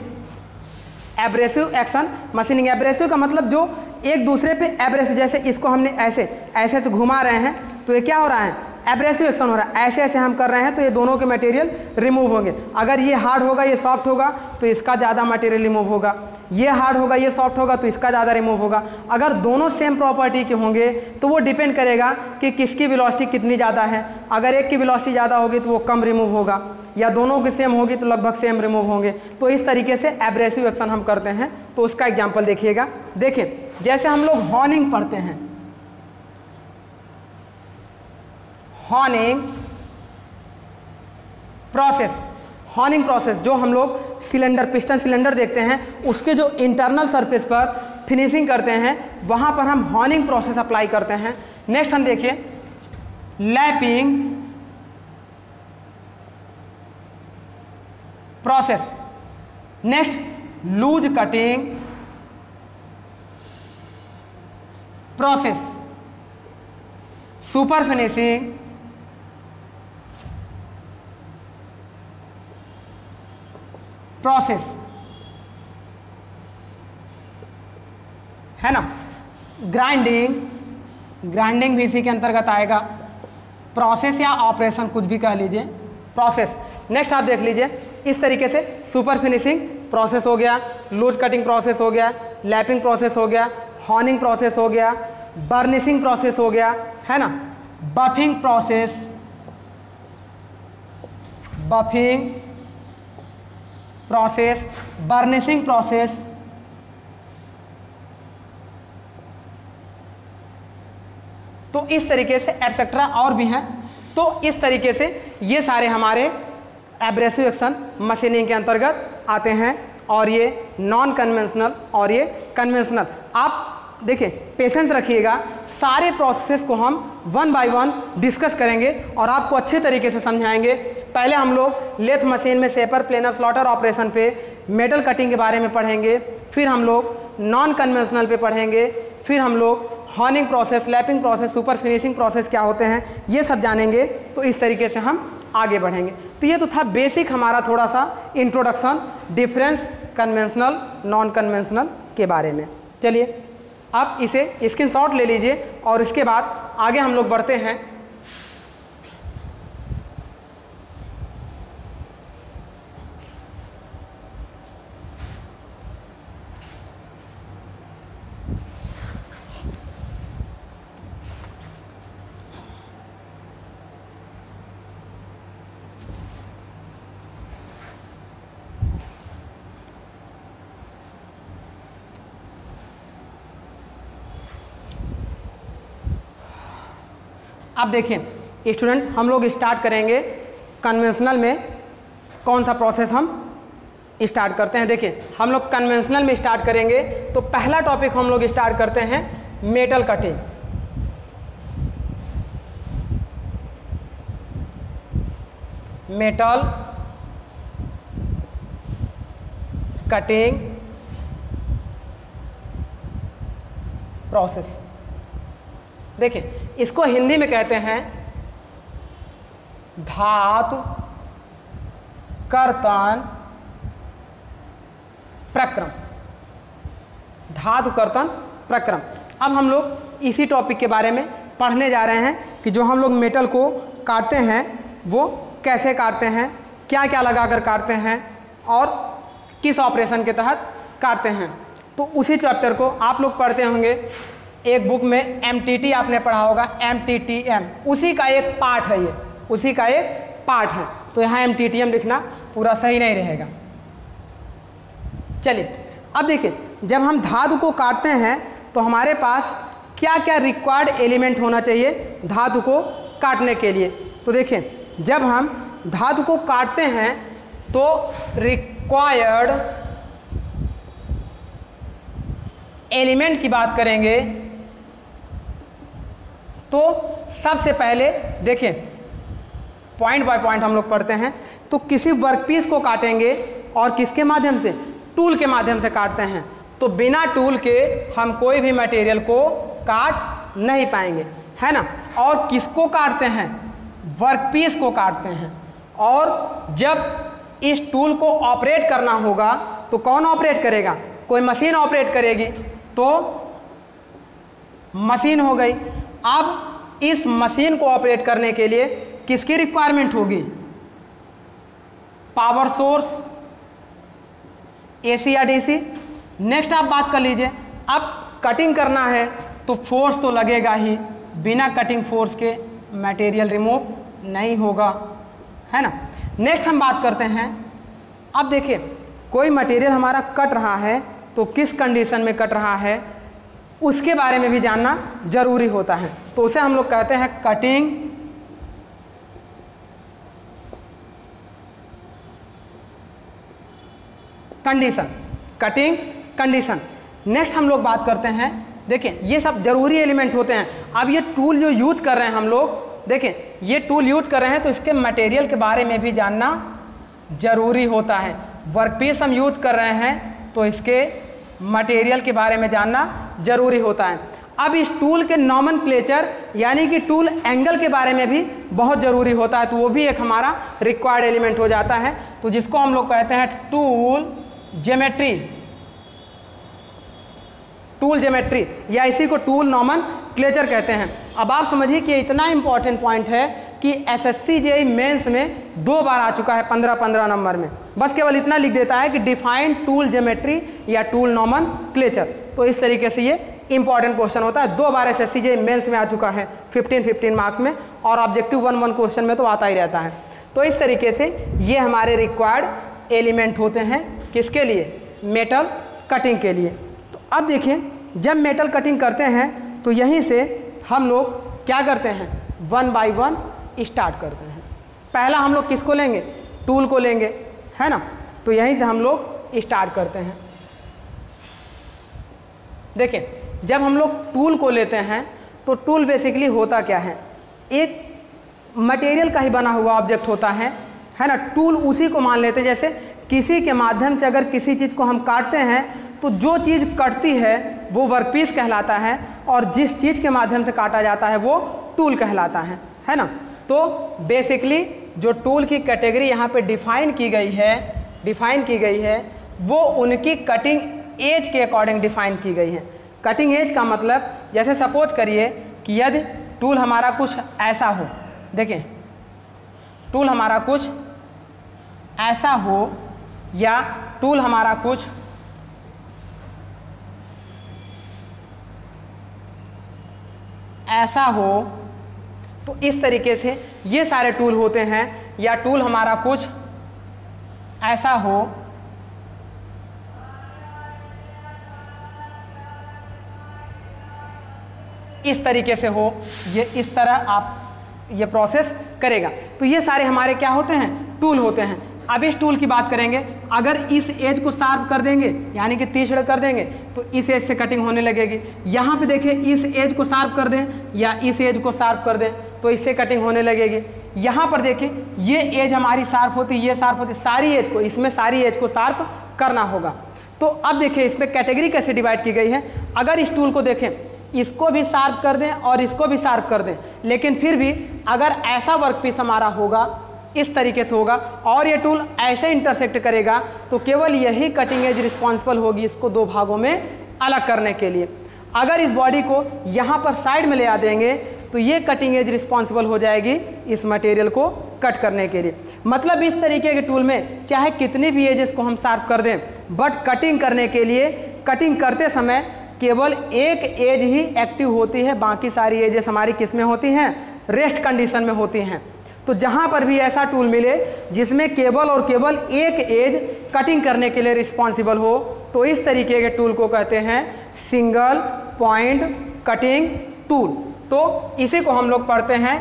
एब्रेसिव एक्शन मशीनिंग एब्रेसिव का मतलब जो एक दूसरे पे एब्रेसिव जैसे इसको हमने ऐसे ऐसे से घुमा रहे हैं तो ये क्या हो रहा है? एब्रेसिव एक्शन हो रहा है। ऐसे ऐसे हम कर रहे हैं तो ये दोनों के मटेरियल रिमूव होंगे। अगर ये हार्ड होगा, ये सॉफ्ट होगा तो इसका ज़्यादा मटेरियल रिमूव होगा। ये हार्ड होगा, ये सॉफ्ट होगा तो इसका ज़्यादा रिमूव होगा। अगर दोनों सेम प्रॉपर्टी के होंगे तो वो डिपेंड करेगा कि किसकी वेलोसिटी कितनी ज़्यादा है। अगर एक की वेलोसिटी ज़्यादा होगी तो वो कम रिमूव होगा। या दोनों की सेम होगी तो लगभग सेम रिमूव होंगे। तो इस तरीके से एब्रेसिव एक्शन हम करते हैं। तो उसका एग्ज़ाम्पल देखिएगा। देखें जैसे हम लोग हॉर्निंग पढ़ते हैं हॉर्निंग प्रोसेस हॉर्निंग प्रोसेस जो हम लोग सिलेंडर पिस्टन सिलेंडर देखते हैं, उसके जो इंटरनल सरफेस पर फिनिशिंग करते हैं, वहाँ पर हम हॉर्निंग प्रोसेस अप्लाई करते हैं। नेक्स्ट हम देखिए lapping process next loose cutting process super finishing process है ना? ग्राइंडिंग ग्राइंडिंग भी इसी के अंतर्गत आएगा। प्रोसेस या ऑपरेशन कुछ भी कह लीजिए। प्रोसेस नेक्स्ट आप देख लीजिए। इस तरीके से सुपर फिनिशिंग प्रोसेस हो गया। लूज कटिंग प्रोसेस हो गया। लैपिंग प्रोसेस हो गया। हॉर्निंग प्रोसेस हो गया। बर्निशिंग प्रोसेस हो गया। है ना? Buffing process buffing process burnishing process तो इस तरीके से एटसेट्रा और भी हैं। तो इस तरीके से ये सारे हमारे एब्रेसिव एक्शन मशीनिंग के अंतर्गत आते हैं और ये नॉन कन्वेंशनल और ये कन्वेंशनल आप देखिए पेशेंस रखिएगा। सारे प्रोसेस को हम वन बाय वन डिस्कस करेंगे और आपको अच्छे तरीके से समझाएँगे। पहले हम लोग लेथ मशीन में सेपर प्लेनर स्लॉटर ऑपरेशन पे मेटल कटिंग के बारे में पढ़ेंगे, फिर हम लोग नॉन कन्वेंशनल पे पढ़ेंगे, फिर हम लोग honing process lapping process super finishing process क्या होते हैं, ये सब जानेंगे तो इस तरीके से हम आगे बढ़ेंगे। तो ये तो था बेसिक हमारा थोड़ा सा introduction difference conventional non conventional के बारे में। चलिए आप इसे स्क्रीन ले लीजिए और इसके बाद आगे हम लोग बढ़ते हैं। अब देखें स्टूडेंट हम लोग स्टार्ट करेंगे कन्वेंशनल में कौन सा प्रोसेस हम स्टार्ट करते हैं। देखिए हम लोग कन्वेंशनल में स्टार्ट करेंगे तो पहला टॉपिक हम लोग स्टार्ट करते हैं metal cutting metal cutting process देखिए, इसको हिंदी में कहते हैं धातु कर्तन प्रक्रम। धातु कर्तन प्रक्रम। अब हम लोग इसी टॉपिक के बारे में पढ़ने जा रहे हैं कि जो हम लोग मेटल को काटते हैं, वो कैसे काटते हैं क्या क्या लगाकर काटते हैं और किस ऑपरेशन के तहत काटते हैं। तो उसी चैप्टर को आप लोग पढ़ते होंगे एक बुक में एमटीटी आपने पढ़ा होगा एमटीटीएम उसी का एक पार्ट है ये। उसी का एक पार्ट है। तो यहाँ MTTM लिखना पूरा सही नहीं रहेगा। चलिए, अब देखिए, जब हम धातु को काटते हैं तो हमारे पास क्या क्या रिक्वायर्ड एलिमेंट होना चाहिए धातु को काटने के लिए? तो देखें जब हम धातु को काटते हैं तो रिक्वायर्ड एलिमेंट की बात करेंगे। तो सबसे पहले देखें पॉइंट बाय पॉइंट हम लोग पढ़ते हैं तो किसी वर्कपीस को काटेंगे और किसके माध्यम से? टूल के माध्यम से काटते हैं। तो बिना टूल के हम कोई भी मटेरियल को काट नहीं पाएँगे, है ना? और किसको काटते हैं? वर्कपीस को काटते हैं। और जब इस टूल को ऑपरेट करना होगा तो कौन ऑपरेट करेगा? कोई मशीन ऑपरेट करेगी। तो मशीन हो गई। अब इस मशीन को ऑपरेट करने के लिए किसकी रिक्वायरमेंट होगी? पावर सोर्स एसी या डीसी नेक्स्ट आप बात कर लीजिए। अब कटिंग करना है तो फोर्स तो लगेगा ही। बिना कटिंग फोर्स के मटेरियल रिमूव नहीं होगा। है ना? नेक्स्ट हम बात करते हैं। अब देखिए, कोई मटेरियल हमारा कट रहा है तो किस कंडीशन में कट रहा है? उसके बारे में भी जानना ज़रूरी होता है। तो उसे हम लोग कहते हैं cutting condition cutting condition next हम लोग बात करते हैं देखें ये सब ज़रूरी एलिमेंट होते हैं। अब ये टूल जो यूज़ कर रहे हैं हम लोग देखें ये टूल यूज़ कर रहे हैं तो इसके मटेरियल के बारे में भी जानना ज़रूरी होता है। वर्कपीस हम यूज़ कर रहे हैं तो इसके मटेरियल के बारे में जानना ज़रूरी होता है। अब इस टूल के नॉमन यानी कि टूल एंगल के बारे में भी बहुत ज़रूरी होता है तो वो भी एक हमारा रिक्वायर्ड एलिमेंट हो जाता है। तो जिसको हम लोग कहते हैं टूल जेमेट्री टूल जेमेट्री या इसी को टूल नॉमन क्लेचर कहते हैं। अब आप समझिए कि इतना इंपॉर्टेंट पॉइंट है कि S S C J mains में दो बार आ चुका है पंद्रह पंद्रह नंबर में। बस केवल इतना लिख देता है कि डिफाइंड टूल जेमेट्री या टूल नॉमन क्लेचर तो इस तरीके से ये इंपॉर्टेंट क्वेश्चन होता है। दो बार S S C J mains में आ चुका है 15 15 मार्क्स में, और ऑब्जेक्टिव वन वन क्वेश्चन में तो आता ही रहता है। तो इस तरीके से ये हमारे रिक्वायर्ड एलिमेंट होते हैं किसके लिए? मेटल कटिंग के लिए। तो अब देखिए, जब मेटल कटिंग करते हैं तो यहीं से हम लोग क्या करते हैं? वन बाय वन स्टार्ट करते हैं। पहला हम लोग किसको लेंगे? टूल को लेंगे, है ना? तो यहीं से हम लोग स्टार्ट करते हैं। देखें जब हम लोग टूल को लेते हैं तो टूल बेसिकली होता क्या है? एक मटेरियल का ही बना हुआ ऑब्जेक्ट होता है है ना? टूल उसी को मान लेते हैं, जैसे किसी के माध्यम से अगर किसी चीज़ को हम काटते हैं तो जो चीज़ कटती है वो वर्कपीस कहलाता है और जिस चीज़ के माध्यम से काटा जाता है वो टूल कहलाता है है ना? तो बेसिकली जो टूल की कैटेगरी यहाँ पे डिफाइन की गई है डिफाइन की गई है, वो उनकी कटिंग एज के अकॉर्डिंग डिफाइन की गई है। कटिंग एज का मतलब जैसे सपोज़ करिए कि यदि टूल हमारा कुछ ऐसा हो, देखें, टूल हमारा कुछ ऐसा हो या टूल हमारा कुछ ऐसा हो तो इस तरीके से ये सारे टूल होते हैं, या टूल हमारा कुछ ऐसा हो, इस तरीके से हो, ये इस तरह आप, ये प्रोसेस करेगा। तो ये सारे हमारे क्या होते हैं? टूल होते हैं। अब इस टूल की बात करेंगे। अगर इस एज को शार्प कर देंगे, यानी कि तीसरा कर देंगे तो इस एज से कटिंग होने लगेगी। यहाँ पे देखिए, इस एज को शार्प कर दें या इस एज को शार्प कर दें तो इससे कटिंग होने लगेगी। यहाँ पर देखिए, ये एज हमारी शार्प होती, ये शार्प होती, सारी एज को, इसमें सारी एज को शार्प करना होगा। तो अब देखिए, इसमें कैटेगरी कैसे डिवाइड की गई है? अगर इस टूल को देखें, इसको भी शार्प कर दें और इसको भी शार्प कर दें, लेकिन फिर भी अगर ऐसा वर्क पीस हमारा होगा इस तरीके से होगा। और ये टूल ऐसे इंटरसेक्ट करेगा तो केवल यही कटिंग एज रिस्पॉन्सिबल होगी इसको दो भागों में अलग करने के लिए। अगर इस बॉडी को यहाँ पर साइड में ले आ देंगे तो ये कटिंग एज रिस्पॉन्सिबल हो जाएगी इस मटेरियल को कट करने के लिए। मतलब इस तरीके के टूल में चाहे कितनी भी एजेस को हम शार्प कर दें बट कटिंग करने के लिए कटिंग करते समय केवल एक एज ही एक्टिव होती है, बाकी सारी एजेस हमारी किसमें होती हैं? रेस्ट कंडीशन में होती हैं। तो जहाँ पर भी ऐसा टूल मिले, जिसमें केवल और केवल एक एज कटिंग करने के लिए रिस्पॉन्सिबल हो तो इस तरीके के टूल को कहते हैं सिंगल पॉइंट कटिंग टूल तो इसी को हम लोग पढ़ते हैं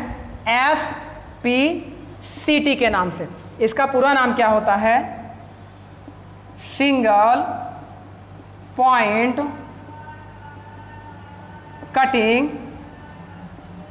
एस पी सी टी के नाम से। इसका पूरा नाम क्या होता है? सिंगल पॉइंट कटिंग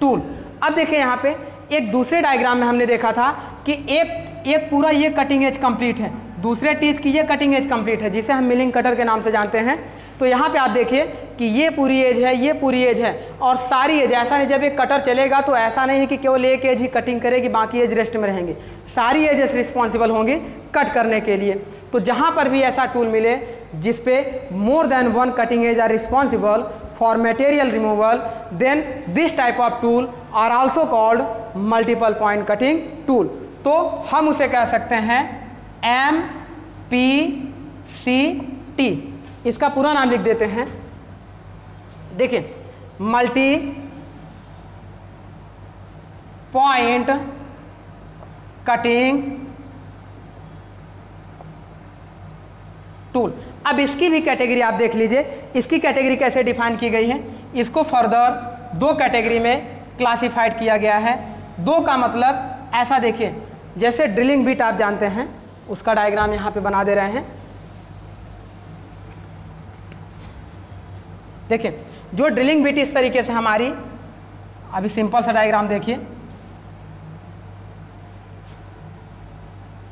टूल अब देखिए यहाँ पे एक दूसरे डायग्राम में हमने देखा था कि एक एक पूरा ये कटिंग एज कंप्लीट है। दूसरे टीथ की ये कटिंग एज कंप्लीट है, जिसे हम मिलिंग कटर के नाम से जानते हैं। तो यहाँ पे आप देखिए कि ये पूरी एज है, ये पूरी एज है और सारी एज ऐसा नहीं जब एक कटर चलेगा तो ऐसा नहीं है कि केवल एक एज ही कटिंग करेगी, बाकी एज रेस्ट में रहेंगे। सारी एजेस रिस्पॉन्सिबल होंगी कट करने के लिए। तो जहाँ पर भी ऐसा टूल मिले जिसपे more than one cutting edge are responsible for material removal then this type of tool are also called multiple point cutting tool तो हम उसे कह सकते हैं एम पी सी टी इसका पूरा नाम लिख देते हैं। देखिए मल्टी पॉइंट कटिंग टूल अब इसकी भी कैटेगरी आप देख लीजिए। इसकी कैटेगरी कैसे डिफाइन की गई है? इसको फर्दर दो कैटेगरी में क्लासिफाइड किया गया है। दो का मतलब ऐसा देखिए, जैसे ड्रिलिंग बीट आप जानते हैं, उसका डायग्राम यहाँ पे बना दे रहे हैं। देखिए, जो ड्रिलिंग बीट इस तरीके से हमारी, अभी सिंपल सा डायग्राम देखिए।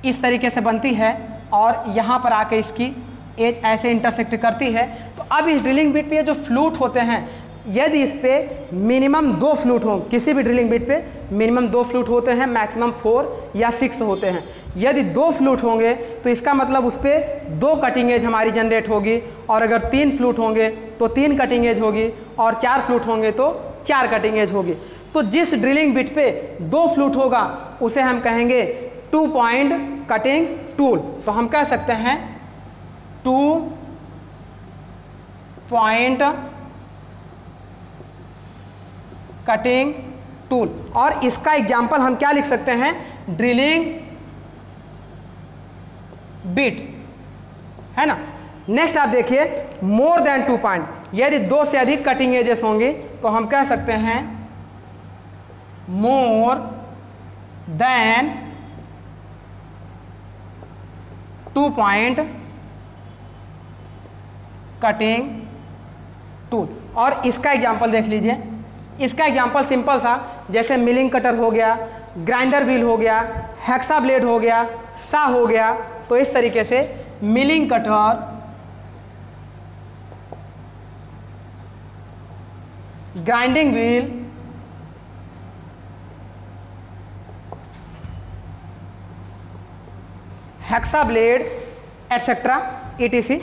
इस तरीके से बनती है और यहाँ पर आके इसकी एज ऐसे इंटरसेक्ट करती है तो अब इस ड्रिलिंग बिट पे जो फ्लूट होते हैं, यदि इस पे मिनिमम दो फ्लूट हों, किसी भी ड्रिलिंग बिट पे मिनिमम दो फ्लूट होते हैं मैक्सिमम फोर या सिक्स होते हैं। यदि दो फ्लूट होंगे तो इसका मतलब उस पर दो कटिंग एज हमारी जनरेट होगी, और अगर तीन फ्लूट होंगे तो तीन कटिंग एज होगी, और चार फ्लूट होंगे तो चार कटिंग एज होगी। तो जिस ड्रिलिंग बिट पे दो फ्लूट होगा, उसे हम कहेंगे टू पॉइंट कटिंग टूल तो हम कह सकते हैं टू पॉइंट कटिंग टूल। और इसका एग्ज़ाम्पल हम क्या लिख सकते हैं? Drilling bit. है ना? नेक्स्ट आप देखिए, मोर देन टू पॉइंट। यदि दो से अधिक कटिंग एजेस होंगे तो हम कह सकते हैं, more than two point cutting tool और इसका एग्जांपल देख लीजिए। इसका एग्जांपल सिंपल सा, जैसे मिलिंग कटर हो गया ग्राइंडर व्हील हो गया हैक्सा ब्लेड हो गया सा हो गया। तो इस तरीके से milling cutter grinding wheel hacksaw blade etcetera ETC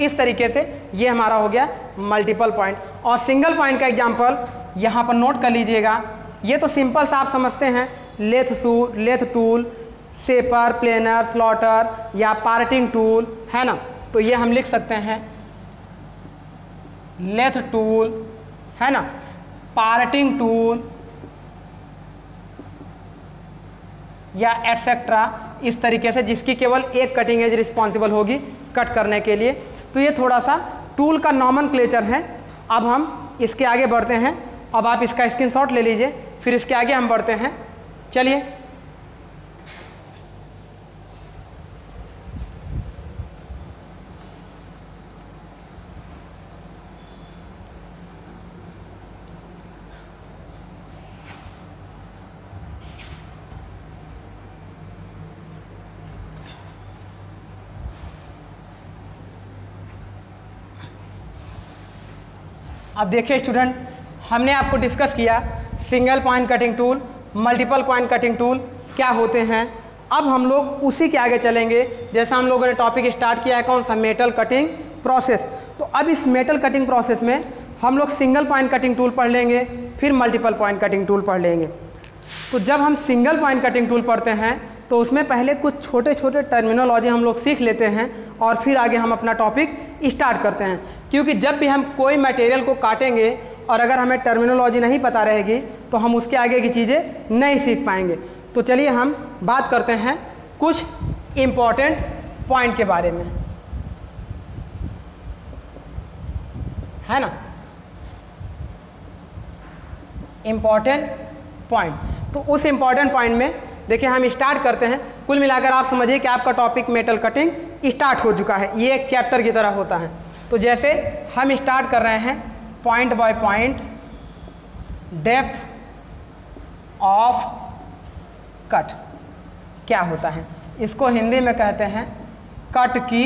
इस तरीके से ये हमारा हो गया मल्टीपल पॉइंट और सिंगल पॉइंट का एग्जांपल यहाँ पर नोट कर लीजिएगा। ये तो सिंपल सा आप समझते हैं। लेथ सू lathe tool shaper planer slotter या पार्टिंग टूल है ना? तो ये हम लिख सकते हैं। लेथ टूल है ना? पार्टिंग टूल या एटसेट्रा इस तरीके से जिसकी केवल एक कटिंग एज रिस्पॉन्सिबल होगी कट करने के लिए। तो ये थोड़ा सा टूल का नॉमन क्लेचर है। अब हम इसके आगे बढ़ते हैं। अब आप इसका स्क्रीनशॉट ले लीजिए, फिर इसके आगे हम बढ़ते हैं। चलिए अब देखिए स्टूडेंट हमने आपको डिस्कस किया single point cutting tool multiple point cutting tool क्या होते हैं। अब हम लोग उसी के आगे चलेंगे। जैसा हम लोगों ने टॉपिक स्टार्ट किया है, कौन सा? मेटल कटिंग प्रोसेस तो अब इस मेटल कटिंग प्रोसेस में हम लोग सिंगल पॉइंट कटिंग टूल पढ़ लेंगे, फिर मल्टीपल पॉइंट कटिंग टूल पढ़ लेंगे। तो जब हम सिंगल पॉइंट कटिंग टूल पढ़ते हैं तो उसमें पहले कुछ छोटे छोटे टर्मिनोलॉजी हम लोग सीख लेते हैं और फिर आगे हम अपना टॉपिक स्टार्ट करते हैं। क्योंकि जब भी हम कोई मटेरियल को काटेंगे और अगर हमें टर्मिनोलॉजी नहीं पता रहेगी तो हम उसके आगे की चीज़ें नहीं सीख पाएँगे। तो चलिए हम बात करते हैं कुछ इंपॉर्टेंट पॉइंट के बारे में। है ना? इंपॉर्टेंट पॉइंट तो उस इंपॉर्टेंट पॉइंट में देखिए, हम स्टार्ट करते हैं। कुल मिलाकर आप समझिए कि आपका टॉपिक मेटल कटिंग स्टार्ट हो चुका है। ये एक चैप्टर की तरह होता है। तो जैसे हम स्टार्ट कर रहे हैं point by point depth of cut क्या होता है? इसको हिंदी में कहते हैं कट की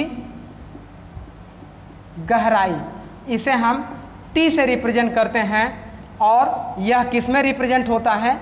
गहराई। इसे हम टी से रिप्रेजेंट करते हैं और यह किसमें रिप्रेजेंट होता है?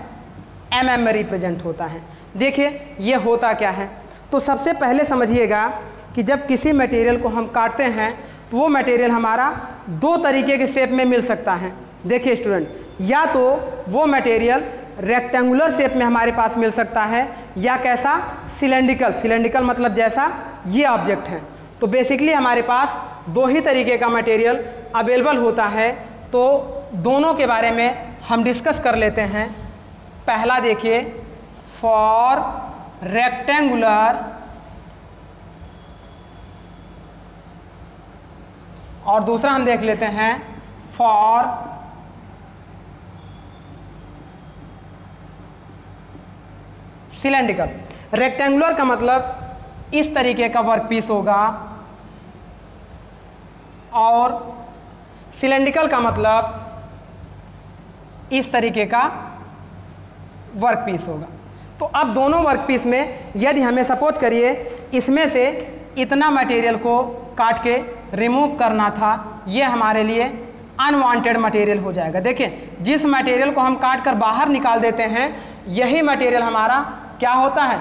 एम एम में रिप्रेजेंट होता है। देखिए, ये होता क्या है? तो सबसे पहले समझिएगा कि जब किसी मटेरियल को हम काटते हैं तो वो मटेरियल हमारा दो तरीके के शेप में मिल सकता है। देखिए स्टूडेंट या तो वो मटेरियल रेक्टेंगुलर शेप में हमारे पास मिल सकता है, या कैसा? सिलेंडिकल सिलेंडिकल मतलब जैसा ये ऑब्जेक्ट है। तो बेसिकली हमारे पास दो ही तरीके का मटेरियल अवेलेबल होता है। तो दोनों के बारे में हम डिस्कस कर लेते हैं। पहला देखिए फॉर रेक्टेंगुलर और दूसरा हम देख लेते हैं फॉर सिलेंडिकल रेक्टेंगुलर का मतलब इस तरीके का वर्क पीस होगा और सिलेंडिकल का मतलब इस तरीके का वर्क पीस होगा। तो अब दोनों वर्क पीस में यदि हमें सपोज़ करिए, इसमें से इतना मटेरियल को काट के रिमूव करना था, ये हमारे लिए अनवांटेड मटेरियल हो जाएगा। देखिए, जिस मटेरियल को हम काट कर बाहर निकाल देते हैं, यही मटेरियल हमारा क्या होता है?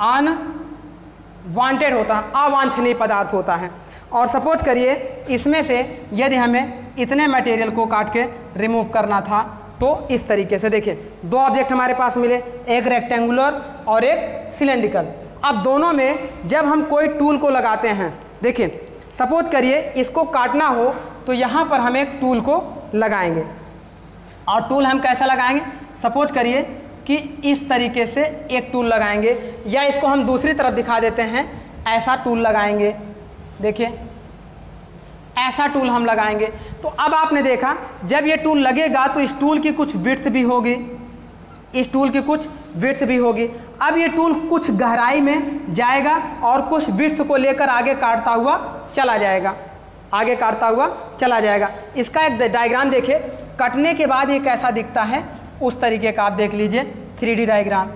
अनवांटेड होता है अवांछनीय पदार्थ होता है। और सपोज़ करिए, इसमें से यदि हमें इतने मटेरियल को काट के रिमूव करना था तो इस तरीके से देखिए, दो ऑब्जेक्ट हमारे पास मिले, एक रेक्टेंगुलर और एक सिलेंडिकल अब दोनों में जब हम कोई टूल को लगाते हैं, देखिए सपोज़ करिए इसको काटना हो तो यहाँ पर हम एक टूल को लगाएँगे। और टूल हम कैसा लगाएँगे? सपोज़ करिए कि इस तरीके से एक टूल लगाएँगे, या इसको हम दूसरी तरफ़ दिखा देते हैं, ऐसा टूल लगाएँगे। देखिए ऐसा टूल हम लगाएँगे। तो अब आपने देखा, जब ये टूल लगेगा तो इस टूल की कुछ विर्थ भी होगी। इस टूल की कुछ विर्थ भी होगी। अब ये टूल कुछ गहराई में जाएगा और कुछ विर्थ को लेकर आगे काटता हुआ चला जाएगा। आगे काटता हुआ चला जाएगा। इसका एक डायग्राम देखिए। कटने के बाद ये कैसा दिखता है, उस तरीके का आप देख लीजिए। थ्री डायग्राम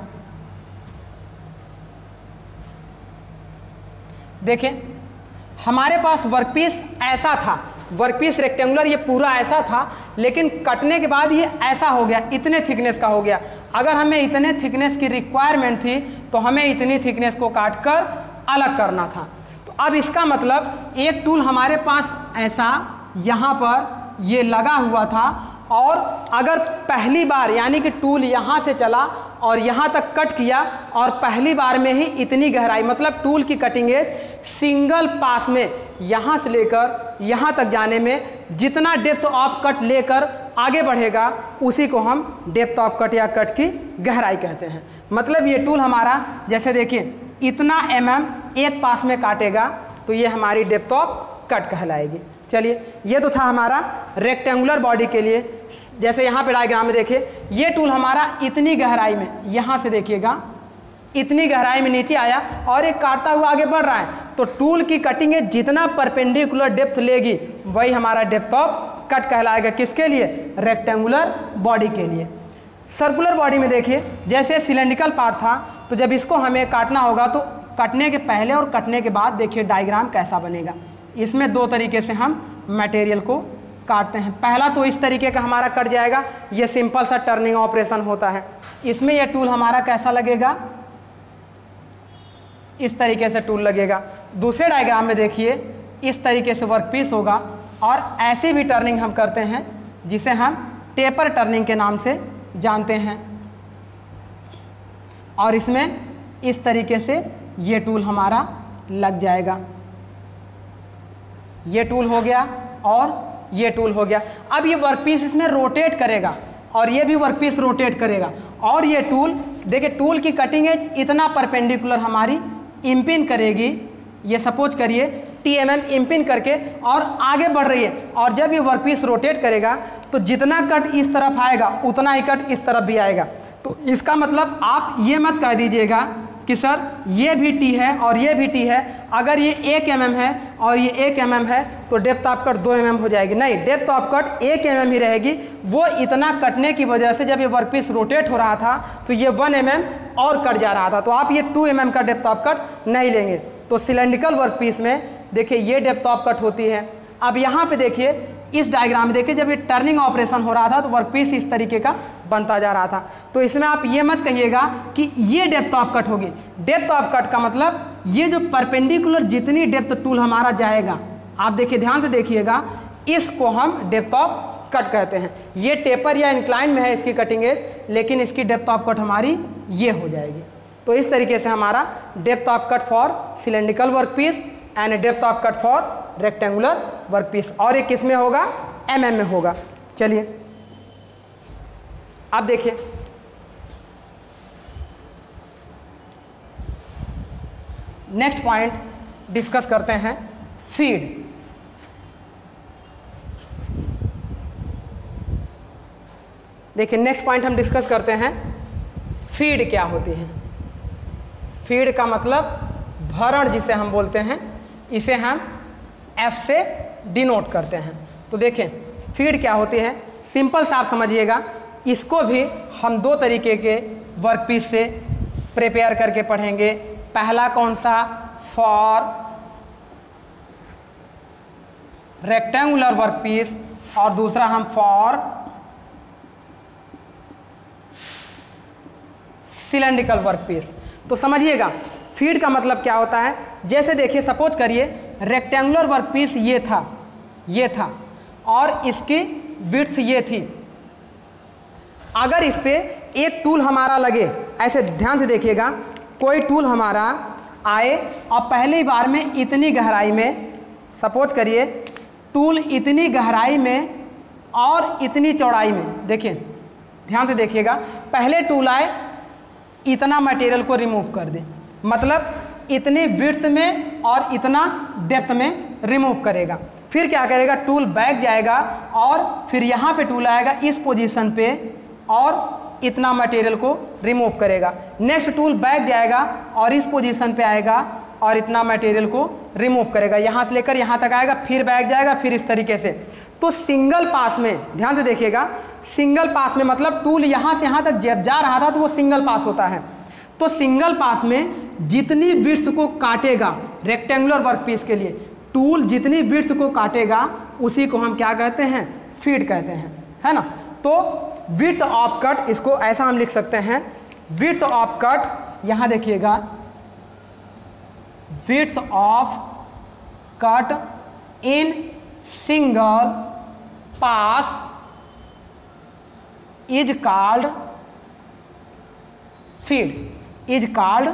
देखें हमारे पास वर्कपीस ऐसा था। वर्कपीस रेक्टेंगुलर ये पूरा ऐसा था, लेकिन कटने के बाद ये ऐसा हो गया, इतने थिकनेस का हो गया। अगर हमें इतने थिकनेस की रिक्वायरमेंट थी तो हमें इतनी थिकनेस को काट कर अलग करना था। तो अब इसका मतलब एक टूल हमारे पास ऐसा यहाँ पर ये लगा हुआ था और अगर पहली बार, यानी कि टूल यहाँ से चला और यहाँ तक कट किया और पहली बार में ही इतनी गहराई मतलब टूल की कटिंग एज सिंगल पास में यहाँ से लेकर यहाँ तक जाने में जितना डेप्थ ऑफ़ कट लेकर आगे बढ़ेगा, उसी को हम डेप्थ ऑफ़ कट या कट की गहराई कहते हैं। मतलब ये टूल हमारा, जैसे देखिए, इतना एम mm एक पास में काटेगा तो ये हमारी डेप्थ ऑफ़ कट कहलाएगी। चलिए, ये तो था हमारा रेक्टेंगुलर बॉडी के लिए। जैसे यहाँ पे डायग्राम में देखिए, ये टूल हमारा इतनी गहराई में, यहाँ से देखिएगा, इतनी गहराई में नीचे आया और एक काटता हुआ आगे बढ़ रहा है। तो टूल की कटिंग है जितना परपेंडिकुलर डेप्थ लेगी, वही हमारा डेप्थ ऑफ़ कट कहलाएगा किसके लिए? रेक्टेंगुलर बॉडी के लिए। सर्कुलर बॉडी में देखिए, जैसे सिलेंड्रिकल पार्ट था तो जब इसको हमें काटना होगा तो कटने के पहले और कटने के बाद देखिए डायग्राम कैसा बनेगा। इसमें दो तरीके से हम मटेरियल को काटते हैं। पहला तो इस तरीके का हमारा कट जाएगा। ये सिंपल सा टर्निंग ऑपरेशन होता है। इसमें यह टूल हमारा कैसा लगेगा? इस तरीके से टूल लगेगा। दूसरे डायग्राम में देखिए, इस तरीके से वर्क पीस होगा और ऐसी भी टर्निंग हम करते हैं, जिसे हम टेपर टर्निंग के नाम से जानते हैं। और इसमें इस तरीके से ये टूल हमारा लग जाएगा। ये टूल हो गया और ये टूल हो गया। अब ये वर्कपीस इसमें रोटेट करेगा और ये भी वर्कपीस रोटेट करेगा। और ये टूल देखिए टूल की कटिंग एज इतना परपेंडिकुलर हमारी इम्पिन करेगी। ये सपोज़ करिए टी एम एम इम्पिन करके और आगे बढ़ रही है। और जब ये वर्कपीस रोटेट करेगा तो जितना कट इस तरफ़ आएगा, उतना ही कट इस तरफ़ भी आएगा। तो इसका मतलब आप ये मत कह दीजिएगा कि सर, ये भी टी है और ये भी टी है। अगर ये एक एम mm है और ये एक एम mm है तो डेप्थ ऑफ़ कट दो एम mm हो जाएगी। नहीं डेप्थ ऑफ़ कट एक एम mm ही रहेगी। वो इतना कटने की वजह से जब ये वर्कपीस रोटेट हो रहा था तो ये वन एम mm और कट जा रहा था। तो आप ये टू एम mm का डेप्थ ऑफ़ कट नहीं लेंगे। तो सिलेंड्रिकल वर्कपीस में देखिए, ये डेप्थ ऑफ़ कट होती है। अब यहाँ पे देखिए इस डायग्राम में देखिए, जब ये टर्निंग ऑपरेशन हो रहा था तो वर्कपीस इस तरीके का बनता जा रहा था। तो इसमें आप ये मत कहिएगा कि ये डेप्थ ऑफ़ कट होगी। डेप्थ ऑफ़ कट का मतलब ये जो परपेंडिकुलर जितनी डेप्थ टूल हमारा जाएगा, आप देखिए, ध्यान से देखिएगा, इसको हम डेप्थ ऑफ़ कट कहते हैं। ये टेपर या इंक्लाइन में है इसकी कटिंग एज लेकिन इसकी डेप्थ ऑफ़ कट हमारी ये हो जाएगी। तो इस तरीके से हमारा depth of cut for cylindrical work piece and depth of cut for rectangular work piece और ये किसमें होगा? एम mm में होगा। चलिए। आप देखिए। नेक्स्ट पॉइंट डिस्कस करते हैं फ़ीड देखिए नेक्स्ट पॉइंट हम डिस्कस करते हैं फ़ीड क्या होती है। फ़ीड का मतलब भरण जिसे हम बोलते हैं इसे हम एफ़ से डिनोट करते हैं। तो देखें फ़ीड क्या होती है? सिंपल सा आप समझिएगा। इसको भी हम दो तरीके के वर्कपीस से प्रिपेयर करके पढ़ेंगे। पहला कौन सा? फॉर रेक्टेंगुलर वर्कपीस और दूसरा हम फॉर सिलेंड्रिकल वर्कपीस तो समझिएगा फ़ीड का मतलब क्या होता है? जैसे देखिए, सपोज़ करिए रेक्टेंगुलर वर्क पीस ये था ये था, और इसकी विर्थ ये थी। अगर इस पर एक टूल हमारा लगे, ऐसे ध्यान से देखिएगा, कोई टूल हमारा आए, और पहली बार में इतनी गहराई में, सपोज़ करिए टूल इतनी गहराई में और इतनी चौड़ाई में, देखिए, ध्यान से देखिएगा, पहले टूल आए, इतना मटेरियल को रिमूव कर दे। मतलब इतने विर्थ में और इतना डेप्थ में रिमूव करेगा। फिर क्या करेगा? टूल बैक जाएगा और फिर यहाँ पे टूल आएगा, इस पोजीशन पे और इतना मटेरियल को रिमूव करेगा। नेक्स्ट टूल बैक जाएगा और इस पोजीशन पे आएगा और इतना मटेरियल को रिमूव करेगा। यहाँ से लेकर यहाँ तक आएगा, फिर बैक जाएगा, फिर इस तरीके से। तो सिंगल पास में, ध्यान से देखिएगा सिंगल पास में मतलब टूल यहाँ से यहाँ तक जब जा रहा था तो वो सिंगल पास होता है। तो सिंगल पास में जितनी विर्थ को काटेगा रेक्टेंगुलर वर्कपीस के लिए टूल जितनी विर्थ को काटेगा, उसी को हम क्या कहते हैं? फ़ीड कहते हैं, है ना? तो विर्थ ऑफ़ कट इसको ऐसा हम लिख सकते हैं। विर्थ ऑफ़ कट यहाँ देखिएगा। Width of cut in single pass is called feed is called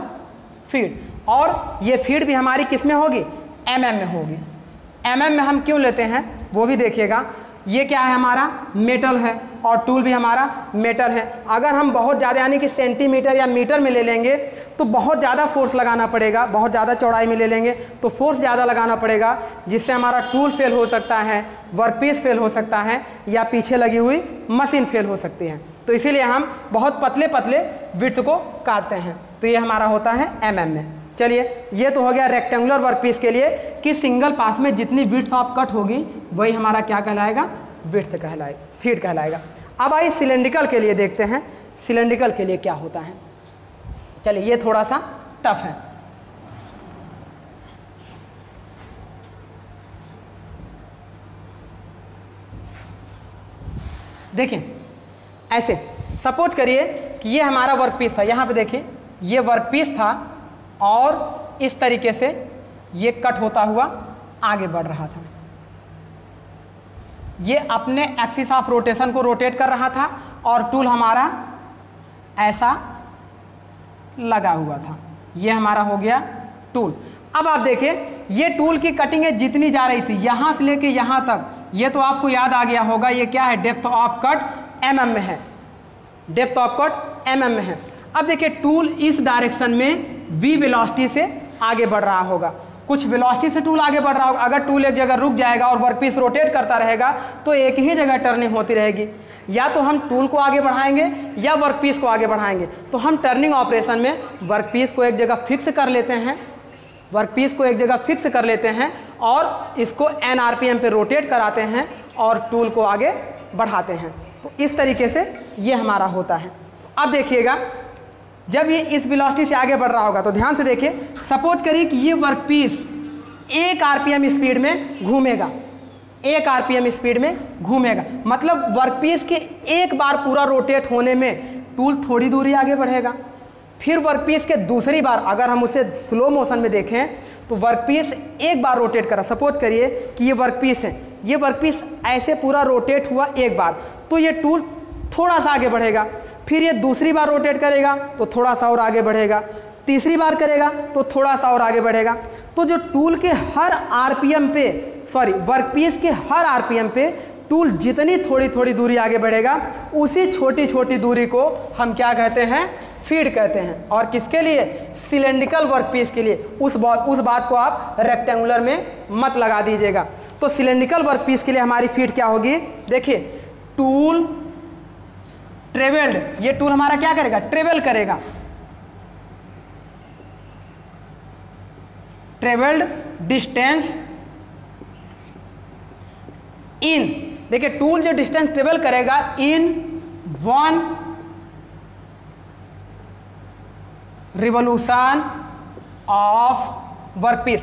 feed और ये फ़ीड भी हमारी किसमें होगी? एम एम में होगी। एम एम में हम क्यों लेते हैं? वो भी देखिएगा। ये क्या है हमारा? मेटल है। और टूल भी हमारा मेटल है। अगर हम बहुत ज़्यादा, यानी कि सेंटीमीटर या मीटर में ले लेंगे तो बहुत ज़्यादा फोर्स लगाना पड़ेगा। बहुत ज़्यादा चौड़ाई में ले लेंगे तो फोर्स ज़्यादा लगाना पड़ेगा, जिससे हमारा टूल फेल हो सकता है वर्कपीस फेल हो सकता है, या पीछे लगी हुई मशीन फेल हो सकती है। तो इसीलिए हम बहुत पतले पतले विर्थ को काटते हैं। तो ये हमारा होता है एम mm में। चलिए, ये तो हो गया रेक्टेंगुलर वर्क पीस के लिए कि सिंगल पास में जितनी विर्थ आप कट होगी, वही हमारा क्या कहलाएगा? विर्थ कहलाएगा फ़ीड कहलाएगा। अब आइए सिलेंड्रिकल के लिए देखते हैं। सिलेंड्रिकल के लिए क्या होता है? चलिए, ये थोड़ा सा टफ है। देखिए ऐसे सपोज़ करिए कि ये हमारा वर्क पीस था। यहाँ पे देखिए, ये वर्क पीस था और इस तरीके से ये कट होता हुआ आगे बढ़ रहा था। ये अपने एक्सिस ऑफ़ रोटेशन को रोटेट कर रहा था और टूल हमारा ऐसा लगा हुआ था। ये हमारा हो गया टूल अब आप देखिए, ये टूल की कटिंग जितनी जा रही थी, यहाँ से लेके यहाँ तक, ये तो आपको याद आ गया होगा, ये क्या है? Depth of cut M mm में है। डेप्थ ऑफ़ कट एम में है। अब देखिए टूल इस डायरेक्शन में वी वेलोसिटी से आगे बढ़ रहा होगा। कुछ वेलोसिटी से टूल आगे बढ़ रहा होगा। अगर टूल एक जगह रुक जाएगा और वर्कपीस रोटेट करता रहेगा तो एक ही जगह टर्निंग होती रहेगी। या तो हम टूल को आगे बढ़ाएँगे, या वर्कपीस को आगे बढ़ाएँगे। तो हम टर्निंग ऑपरेशन में वर्कपीस को एक जगह फिक्स कर लेते हैं। वर्कपीस को एक जगह फिक्स कर लेते हैं और इसको एन आरपीएम पे रोटेट कराते हैं और टूल को आगे बढ़ाते हैं। तो इस तरीके से ये हमारा होता है। अब देखिएगा, जब ये इस वेलोसिटी से आगे बढ़ रहा होगा तो ध्यान से देखिए सपोज़ करिए कि ये वर्क पीस एक आरपीएम स्पीड में घूमेगा। एक आरपीएम स्पीड में घूमेगा। मतलब वर्कपीस के एक बार पूरा रोटेट होने में टूल थोड़ी दूरी आगे बढ़ेगा। फिर वर्कपीस के दूसरी बार अगर हम उसे स्लो मोशन में देखें तो वर्कपीस एक बार रोटेट करा। सपोज़ करिए कि ये वर्कपीस है। ये वर्कपीस ऐसे पूरा रोटेट हुआ एक बार। तो ये टूल थोड़ा सा आगे बढ़ेगा। फिर ये दूसरी बार रोटेट करेगा तो थोड़ा सा और आगे बढ़ेगा। तीसरी बार करेगा तो थोड़ा सा और आगे बढ़ेगा। तो जो टूल के हर आरपीएम पे सॉरी वर्कपीस के हर आरपीएम पे टूल जितनी थोड़ी थोड़ी दूरी आगे बढ़ेगा, उसी छोटी छोटी दूरी को हम क्या कहते हैं? फ़ीड कहते हैं। और किसके लिए? सिलेंड्रिकल वर्कपीस के लिए। उस बात उस बात को आप रेक्टेंगुलर में मत लगा दीजिएगा। तो सिलेंड्रिकल वर्कपीस के लिए हमारी फ़ीड क्या होगी? देखिए टूल ट्रेवल्ड ये टूल हमारा क्या करेगा? ट्रेवल करेगा। ट्रेवल्ड डिस्टेंस इन देखिए टूल जो डिस्टेंस ट्रेवल करेगा in one revolution of workpiece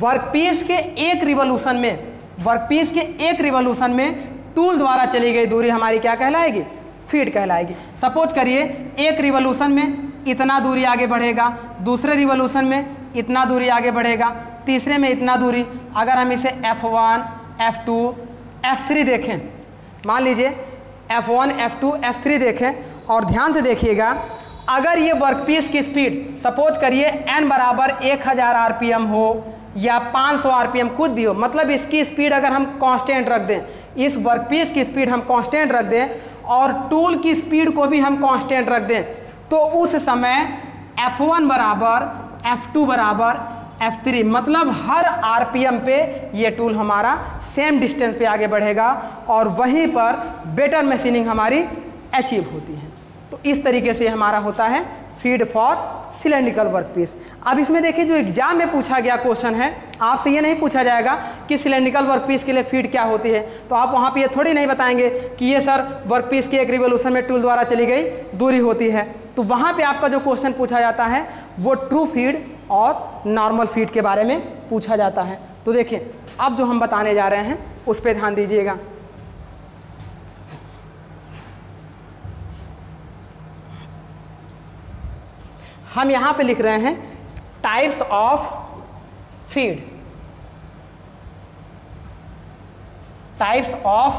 workpiece के एक रिवोल्यूशन में वर्कपीस के एक रिवोल्यूशन में टूल द्वारा चली गई दूरी हमारी क्या कहलाएगी? फ़ीड कहलाएगी। सपोज़ करिए एक रिवोल्यूशन में इतना दूरी आगे बढ़ेगा दूसरे रिवोल्यूशन में इतना दूरी आगे बढ़ेगा तीसरे में इतना दूरी। अगर हम इसे F1, F2, F3 देखें मान लीजिए F1, F2, F3 देखें और ध्यान से देखिएगा अगर ये वर्कपीस की स्पीड सपोज़ करिए n बराबर 1000 आरपीएम हो या 500 आरपीएम कुछ भी हो मतलब इसकी स्पीड अगर हम कांस्टेंट रख दें, इस वर्कपीस की स्पीड हम कांस्टेंट रख दें और टूल की स्पीड को भी हम कांस्टेंट रख दें तो उस समय F1 बराबर F2 बराबर F3 मतलब हर आरपीएम पे ये टूल हमारा सेम डिस्टेंस पे आगे बढ़ेगा और वहीं पर बेटर मशीनिंग हमारी अचीव होती है। तो इस तरीके से हमारा होता है। फ़ीड फॉर सिलेंड्रिकल वर्कपीस अब इसमें देखिए, जो एग्ज़ाम में पूछा गया क्वेश्चन है, आपसे ये नहीं पूछा जाएगा कि सिलेंड्रिकल वर्कपीस के लिए फ़ीड क्या होती है। तो आप वहाँ पे ये थोड़ी नहीं बताएँगे कि ये सर वर्कपीस की एक रिवोल्यूशन में टूल द्वारा चली गई, दूरी होती है। तो वहाँ पे आपका जो क्वेश्चन पूछा जाता है, वो ट्रू फ़ीड और नॉर्मल फ़ीड के बारे में पूछा जाता है। तो देखिए, अब जो हम बताने जा रहे हैं, उस पर ध्यान दीजिएगा। हम यहाँ पे लिख रहे हैं types of feed types of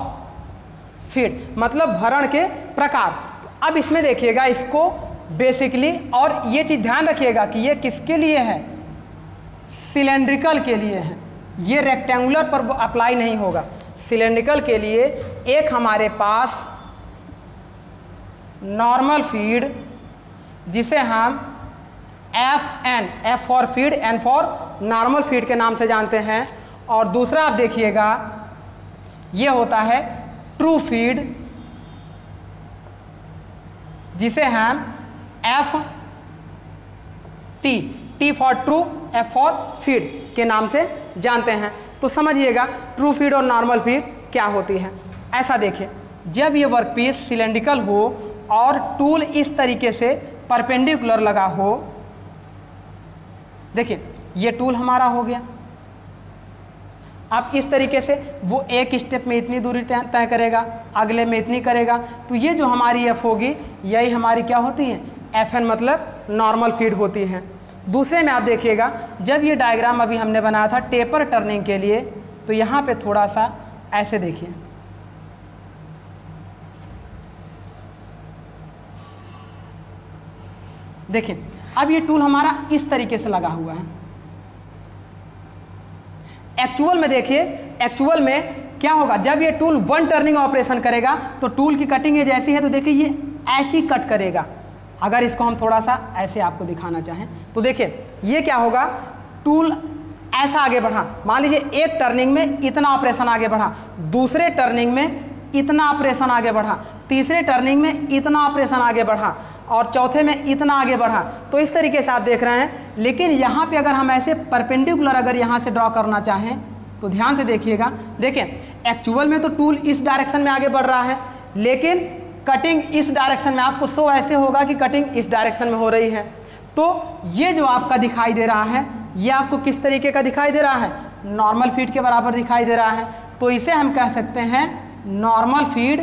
feed मतलब भरण के प्रकार. अब इसमें देखिएगा इसको बेसिकली और ये चीज़ ध्यान रखिएगा कि ये किसके लिए है? सिलेंड्रिकल के लिए है. ये रेक्टेंगुलर पर अप्लाई नहीं होगा. सिलेंड्रिकल के लिए एक हमारे पास नॉर्मल फ़ीड जिसे हम F N F for feed N for normal feed के नाम से जानते हैं। और दूसरा आप देखिएगा, ये होता है ट्रू फ़ीड जिसे हम F T T for true F for feed के नाम से जानते हैं। तो समझिएगा ट्रू फ़ीड और नॉर्मल फ़ीड क्या होती है? ऐसा देखिए, जब ये वर्कपीस सिलेंड्रिकल हो और टूल इस तरीके से परपेंडिकुलर लगा हो देखिए, ये टूल हमारा हो गया। अब इस तरीके से वो एक स्टेप में इतनी दूरी तय करेगा, अगले में इतनी करेगा। तो ये जो हमारी एफ़ होगी, यही हमारी क्या होती है? एफ़ एन मतलब नॉर्मल फ़ीड होती है। दूसरे में आप देखिएगा, जब ये डायग्राम अभी हमने बनाया था टेपर टर्निंग के लिए तो यहाँ पे थोड़ा सा ऐसे देखिए। देखिए अब ये टूल हमारा इस तरीके से लगा हुआ है। एक्चुअल में देखिए एक्चुअल में क्या होगा? जब ये टूल वन टर्निंग ऑपरेशन करेगा तो टूल की कटिंग एज ऐसी है तो देखिए ये ऐसी कट करेगा। अगर इसको हम थोड़ा सा ऐसे आपको दिखाना चाहें तो देखिए, ये क्या होगा? टूल ऐसा आगे बढ़ा। मान लीजिए एक टर्निंग में इतना ऑपरेशन आगे बढ़ा, दूसरे टर्निंग में इतना ऑपरेशन आगे बढ़ा, तीसरे टर्निंग में इतना ऑपरेशन आगे बढ़ा। और चौथे में इतना आगे बढ़ा तो इस तरीके से आप देख रहे हैं। लेकिन यहाँ पे अगर हम ऐसे परपेंडिकुलर अगर यहाँ से ड्रॉ करना चाहें तो ध्यान से देखिएगा। देखें एक्चुअल में तो टूल इस डायरेक्शन में आगे बढ़ रहा है, लेकिन कटिंग इस डायरेक्शन में आपको सो ऐसे होगा कि कटिंग इस डायरेक्शन में हो रही है। तो ये जो आपका दिखाई दे रहा है, ये आपको किस तरीके का दिखाई दे रहा है? नॉर्मल फ़ीड के बराबर दिखाई दे रहा है। तो इसे हम कह सकते हैं नॉर्मल फ़ीड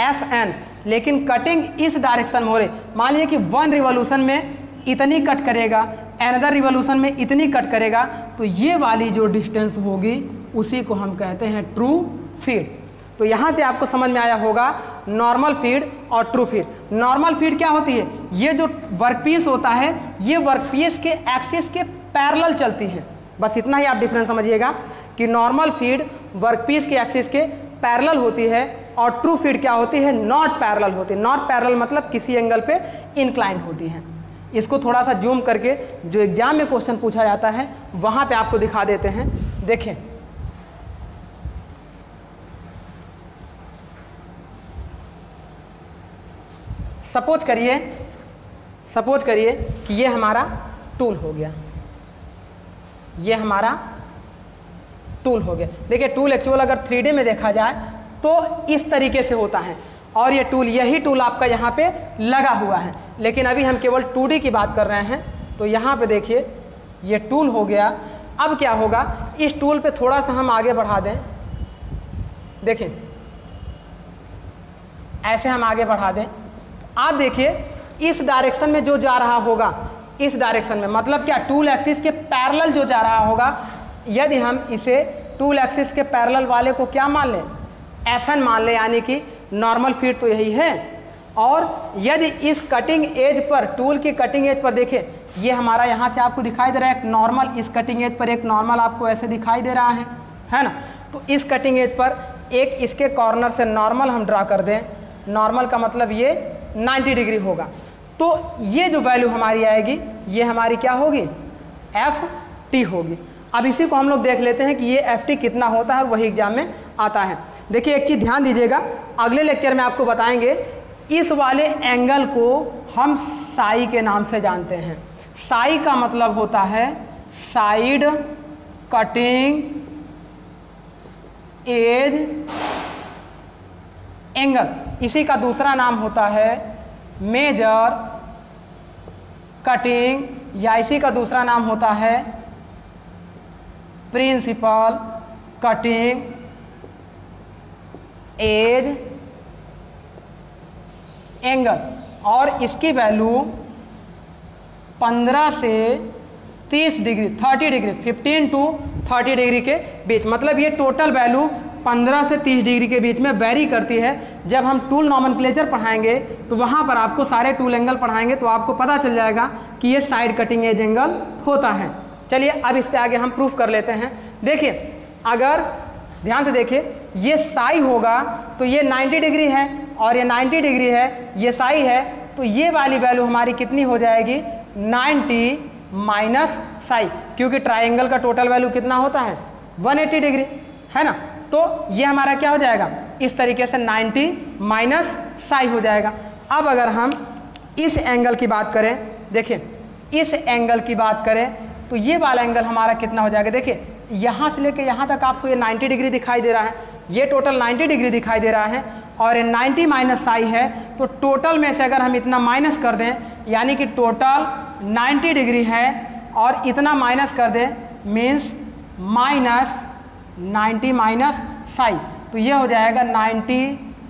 एफ़ एन लेकिन कटिंग इस डायरेक्शन में हो रही। मान लीजिए कि वन रिवोल्यूशन में इतनी कट करेगा एनदर रिवोल्यूशन में इतनी कट करेगा तो ये वाली जो डिस्टेंस होगी, उसी को हम कहते हैं ट्रू फ़ीड तो यहाँ से आपको समझ में आया होगा नॉर्मल फ़ीड और ट्रू फ़ीड नॉर्मल फ़ीड क्या होती है? ये जो वर्कपीस होता है, ये वर्कपीस के एक्सिस के पैरेलल चलती है। बस इतना ही आप डिफरेंस समझिएगा कि नॉर्मल फ़ीड वर्कपीस के एक्सिस के पैरेलल होती है और ट्रू फ़ीड क्या होती है? नॉट पैरल होती है। नॉट पैरल मतलब किसी एंगल पे इंक्लाइन होती है। इसको थोड़ा सा जूम करके जो एग्ज़ाम में क्वेश्चन पूछा जाता है, वहाँ पे आपको दिखा देते हैं। देखें। सपोज़ करिए सपोज़ करिए कि ये हमारा टूल हो गया। ये हमारा टूल हो गया। देखिए टूल एक्चुअल अगर थ्री में देखा जाए तो इस तरीके से होता है। और ये टूल यही टूल आपका यहाँ पे लगा हुआ है। लेकिन अभी हम केवल टू की बात कर रहे हैं। तो यहाँ पे देखिए, ये टूल हो गया। अब क्या होगा? इस टूल पे थोड़ा सा हम आगे बढ़ा दें। देखें। ऐसे हम आगे बढ़ा दें। आप देखिए, इस डायरेक्शन में जो जा रहा होगा, इस डायरेक्शन में मतलब क्या टूल एक्सिस के पैरेलल जो जा रहा होगा, यदि हम इसे टूल एक्सिस के पैरेलल वाले को क्या मान लें? एफ़ एन मान लें, यानी कि नॉर्मल फीट तो यही है। और यदि इस कटिंग एज पर टूल की कटिंग एज पर देखें ये हमारा यहाँ से आपको दिखाई दे रहा है, एक नॉर्मल इस कटिंग एज पर एक नॉर्मल आपको ऐसे दिखाई दे रहा है है ना? तो इस कटिंग एज पर एक इसके कॉर्नर से नॉर्मल हम ड्रा कर दें। नॉर्मल का मतलब ये 90 डिग्री होगा। तो ये जो वैल्यू हमारी आएगी, ये हमारी क्या होगी? एफ़ टी होगी। अब इसी को हम लोग देख लेते हैं कि ये एफ़ टी कितना होता है और वही एग्ज़ाम में आता है। देखिए, एक चीज़ ध्यान दीजिएगा। अगले लेक्चर में आपको बताएँगे, इस वाले एंगल को हम साई के नाम से जानते हैं। साई का मतलब होता है साइड कटिंग एज एंगल इसी का दूसरा नाम होता है मेजर कटिंग या इसी का दूसरा नाम होता है प्रिंसिपल, कटिंग, एज, एंगल। और इसकी वैल्यू 15 से 30 डिग्री 30 डिग्री 15 टू 30 डिग्री के बीच। मतलब ये टोटल वैल्यू 15 से 30 डिग्री के बीच में वेरी करती है। जब हम टूल नॉमन पढ़ाएँगे तो वहाँ पर आपको सारे टूल एंगल पढ़ाएँगे तो आपको पता चल जाएगा कि ये साइड कटिंग एज एंगल होता है। चलिए अब इस पर आगे हम प्रूफ कर लेते हैं। देखिए, अगर ध्यान से देखिए, ये साई होगा तो ये 90 डिग्री है और ये 90 डिग्री है, ये साई है तो ये वाली वैल्यू हमारी कितनी हो जाएगी? 90 माइनस साई क्योंकि ट्राइंगल का टोटल वैल्यू कितना होता है? 180 डिग्री है ना? तो ये हमारा क्या हो जाएगा? इस तरीके से 90 माइनस साई हो जाएगा। अब अगर हम इस एंगल की बात करें, देखिए, इस एंगल की बात करें तो ये वाला एंगल हमारा कितना हो जाएगा? देखिए, यहाँ से लेके यहाँ तक आपको ये 90 डिग्री दिखाई दे रहा है। ये टोटल 90 डिग्री दिखाई दे रहा है और ये 90 माइनस साई है। तो टोटल में से अगर हम इतना माइनस कर दें, यानी कि टोटल 90 डिग्री है और इतना माइनस कर दें मीन्स माइनस 90 माइनस साई तो ये हो जाएगा 90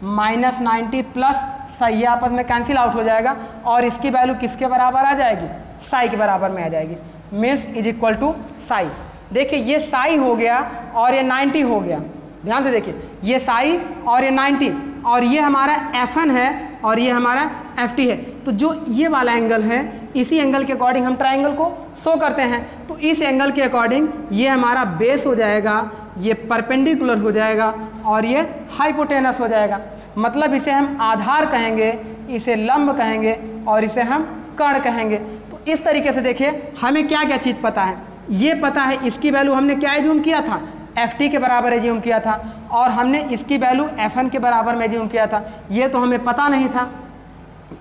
माइनस नाइन्टी प्लस साई ये आपस में कैंसिल आउट हो जाएगा और इसकी वैल्यू किसके बराबर आ जाएगी? साई के बराबर में आ जाएगी। Means is equal to psi देखिए, ये साई हो गया और ये 90 हो गया। ध्यान से देखिए, ये साई और ये 90 और ये हमारा एफएन है और ये हमारा एफटी है। तो जो ये वाला एंगल है, इसी एंगल के अकॉर्डिंग हम ट्राइंगल को शो करते हैं। तो इस एंगल के अकॉर्डिंग ये हमारा बेस हो जाएगा, ये परपेंडिकुलर हो जाएगा और ये हाइपोटेनस हो जाएगा। मतलब इसे हम आधार कहेंगे, इसे लंब कहेंगे और इसे हम कर्ण कहेंगे। इस तरीके से देखिए, हमें क्या क्या चीज़ पता है? ये पता है इसकी वैल्यू हमने क्या एज्यूम किया था? एफ़ टी के बराबर एज्यूम किया था और हमने इसकी वैल्यू एफ़ एन के बराबर में एज्यूम किया था। ये तो हमें पता नहीं था।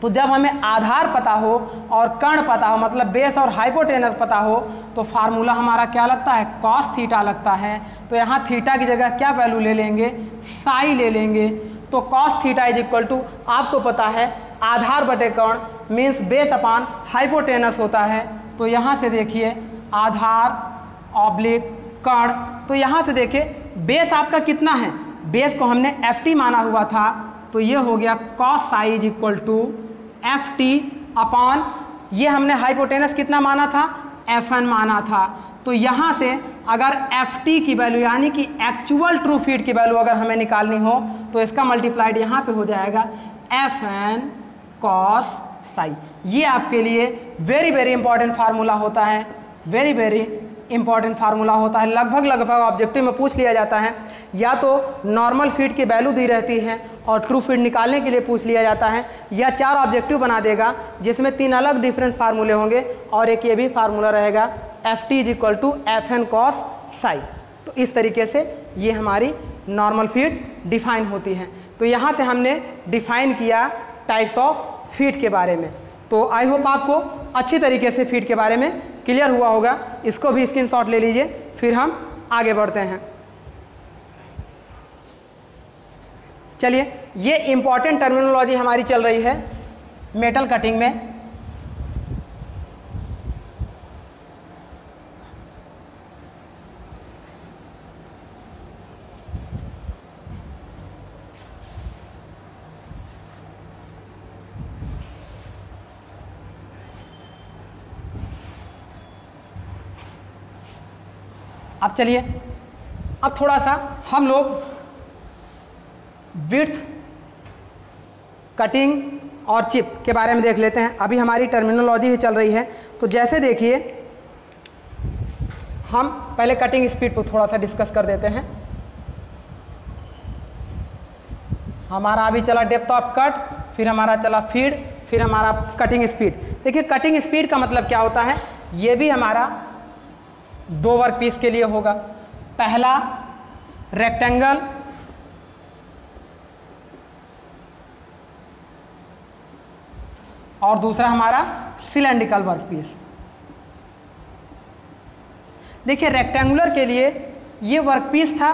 तो जब हमें आधार पता हो और कर्ण पता हो मतलब बेस और हाइपोटेनस पता हो तो फार्मूला हमारा क्या लगता है? कॉस थीटा लगता है। तो यहाँ थीटा की जगह क्या वैल्यू ले लेंगे? साई ले लेंगे। तो cos theta is equal to आपको पता है आधार बटे कर्ण मीन्स बेस अपान हाइपोटेनस होता है। तो यहाँ से देखिए, आधार ऑब्लिक कर्ण तो यहाँ से देखिए बेस आपका कितना है? बेस को हमने एफ़ टी माना हुआ था। तो ये हो गया cos psi equal to F T upon ये हमने हाइपोटेनस कितना माना था? एफ़ एन माना था। तो यहाँ से अगर एफ़ टी की वैल्यू यानी कि एक्चुअल ट्रू फ़ीड की वैल्यू अगर हमें निकालनी हो तो इसका मल्टीप्लाइड यहाँ पे हो जाएगा एफ़ एन कॉस साई ये आपके लिए वेरी वेरी इंपॉर्टेंट फार्मूला होता है. वेरी वेरी इंपॉर्टेंट फार्मूला होता है. लगभग लगभग ऑब्जेक्टिव में पूछ लिया जाता है. या तो नॉर्मल फ़ीड की वैल्यू दी रहती है और ट्रू फ़ीड निकालने के लिए पूछ लिया जाता है. या चार ऑब्जेक्टिव बना देगा, जिसमें तीन अलग डिफरेंस फार्मूले होंगे और एक ये भी फार्मूला रहेगा F T is equal to F N cos psi तो इस तरीके से ये हमारी नॉर्मल फ़ीड डिफाइन होती है. तो यहाँ से हमने डिफाइन किया टाइप्स ऑफ़ फीट के बारे में। तो आई होप आपको अच्छी तरीके से फीट के बारे में क्लियर हुआ होगा। इसको भी स्क्रीन शॉट ले लीजिए, फिर हम आगे बढ़ते हैं। चलिए, ये इंपॉर्टेंट टर्मिनोलॉजी हमारी चल रही है। मेटल कटिंग में अब चलिए, अब थोड़ा सा हम लोग विर्थ कटिंग और चिप के बारे में देख लेते हैं। अभी हमारी टर्मिनोलॉजी ही चल रही है। तो जैसे देखिए, हम पहले कटिंग स्पीड पर थोड़ा सा डिस्कस कर देते हैं। हमारा अभी चला डेप्थ ऑफ़ कट फिर हमारा चला फ़ीड फिर हमारा कटिंग स्पीड देखिए कटिंग स्पीड का मतलब क्या होता है? ये भी हमारा दो वर्क पीस के लिए होगा। पहला रेक्टेंगल और दूसरा हमारा सिलेंड्रिकल वर्क पीस देखिए रेक्टेंगुलर के लिए ये वर्क पीस था,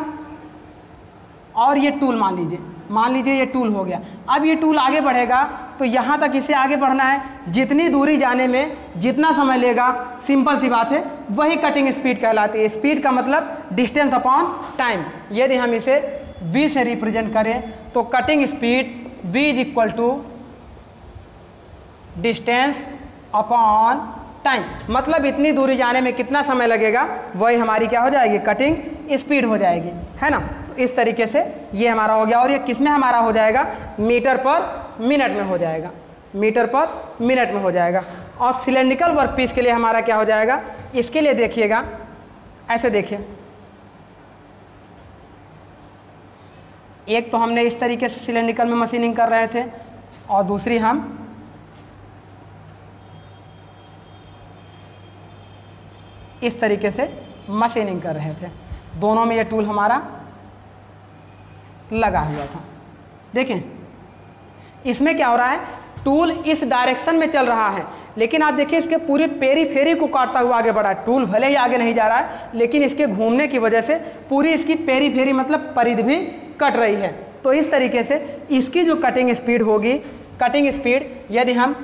और ये टूल मान लीजिए। मान लीजिए ये टूल हो गया। अब ये टूल आगे बढ़ेगा तो यहाँ तक इसे आगे बढ़ना है। जितनी दूरी जाने में, जितना समय लेगा सिंपल सी बात है, वही कटिंग स्पीड कहलाती है। स्पीड का मतलब डिस्टेंस अपॉन टाइम यदि हम इसे v से रिप्रेजेंट करें तो cutting speed v is equal to distance upon time मतलब इतनी दूरी जाने में कितना समय लगेगा, वही हमारी क्या हो जाएगी? कटिंग स्पीड हो जाएगी। है ना? इस तरीके से ये हमारा हो गया और ये किसमें हमारा हो जाएगा? मीटर पर मिनट में हो जाएगा। मीटर पर मिनट में हो जाएगा। और सिलेंड्रिकल वर्क पीस के लिए हमारा क्या हो जाएगा? इसके लिए देखिएगा। ऐसे देखिए। एक तो हमने इस तरीके से सिलेंड्रिकल में मशीनिंग कर रहे थे और दूसरी हम इस तरीके से मशीनिंग कर रहे थे। दोनों में ये टूल हमारा लगा हुआ था। देखें, इसमें क्या हो रहा है? टूल इस डायरेक्शन में चल रहा है। लेकिन आप देखिए, इसके पूरे पेरी फेरी को काटता हुआ आगे बढ़ा है। टूल भले ही आगे नहीं जा रहा है, लेकिन इसके घूमने की वजह से पूरी इसकी पेरी फेरी मतलब परिध भी कट रही है। तो इस तरीके से इसकी जो कटिंग स्पीड होगी कटिंग स्पीड यदि हम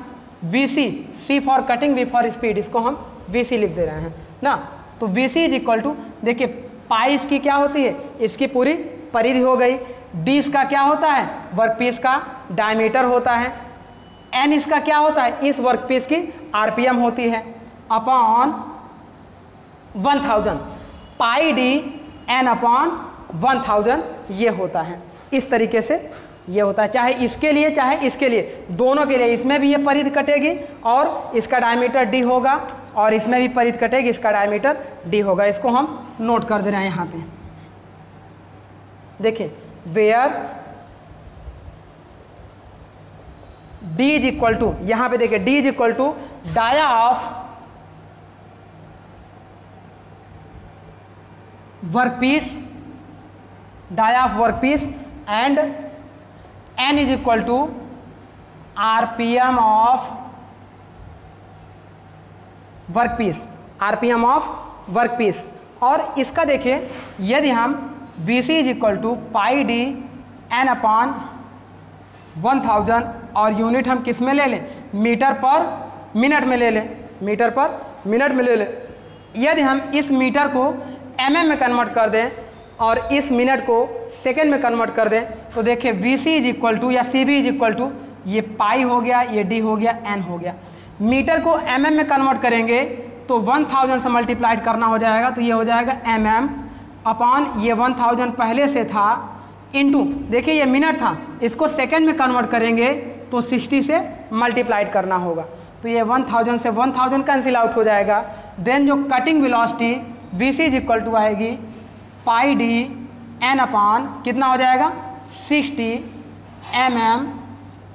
V C C for cutting V for speed इसको हम वी सी लिख दे रहे हैं। ना? तो V C is equal to देखिए पाई इसकी क्या होती है? इसकी पूरी परिधि हो गई। डी इसका क्या होता है? वर्क पीस का डायमीटर होता है। एन इसका क्या होता है? इस वर्क पीस की आरपीएम होती है। Upon one thousand pi D N upon one thousand ये होता है। इस तरीके से ये होता है। चाहे इसके लिए, चाहे इसके लिए। दोनों के लिए। इसमें भी ये परिध कटेगी और इसका डायमीटर डी होगा और इसमें भी परिध कटेगी, इसका डायमीटर डी होगा। इसको हम नोट कर दे रहे हैं यहाँ पे। देखिए where D is equal to यहाँ पे देखिए D is equal to dia of work piece dia of work piece and N is equal to RPM of work piece RPM of work piece और इसका देखिए यदि हम V C is equal to pi D N upon one thousand और unit हम किसमें ले लें? मीटर पर मिनट में ले लें। मीटर पर मिनट में ले लें। यदि हम इस मीटर को एम mm में कन्वर्ट कर दें और इस मिनट को सेकेंड में कन्वर्ट कर दें तो देखिए V C is equal to या C B is equal to ये पाई हो गया, ये डी हो गया एन हो गया। मीटर को एम mm में कन्वर्ट करेंगे तो 1000 से मल्टीप्लाइड करना हो जाएगा तो ये हो जाएगा एम एम अपॉन ये 1000 पहले से था इनटू देखिए ये मिनट था, इसको सेकेंड में कन्वर्ट करेंगे तो 60 से मल्टीप्लाइड करना होगा। तो ये 1000 से 1000 कैंसिल आउट हो जाएगा। देन जो cutting velocity V C is equal to आएगी पाई डी एन अपॉन, कितना हो जाएगा? 60 एम एम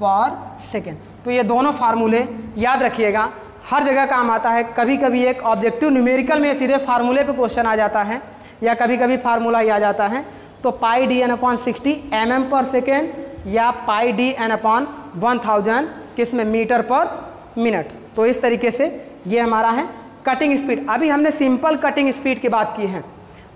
पर सेकेंड तो ये दोनों फार्मूले याद रखिएगा, हर जगह काम आता है कभी कभी एक ऑब्जेक्टिव न्यूमेरिकल में सीधे फार्मूले पे क्वेश्चन आ जाता है। या कभी कभी फार्मूला ही आ जाता है। तो pi D N upon sixty M M per second या pi D N upon one thousand किसमें मीटर पर मिनट। तो इस तरीके से ये हमारा है कटिंग स्पीड। अभी हमने सिंपल कटिंग स्पीड की बात की है।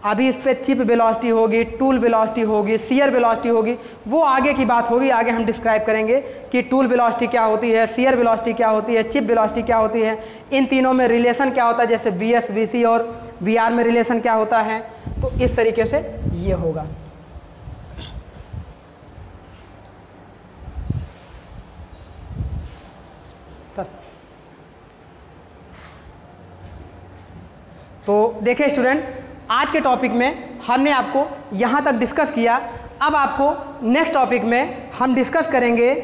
अभी इस पर चिप वेलोसिटी होगी, टूल वेलोसिटी होगी सीयर वेलोसिटी होगी, वो आगे की बात होगी, आगे हम डिस्क्राइब करेंगे कि टूल वेलोसिटी क्या होती है सीयर वेलोसिटी क्या होती है, चिप वेलोसिटी क्या होती है। इन तीनों में रिलेशन क्या होता है, जैसे वी एस वी सी और वी आर में रिलेशन क्या होता है? तो इस तरीके से ये होगा। तो देखिए स्टूडेंट आज के टॉपिक में हमने आपको यहाँ तक डिस्कस किया। अब आपको नेक्स्ट टॉपिक में हम डिस्कस करेंगे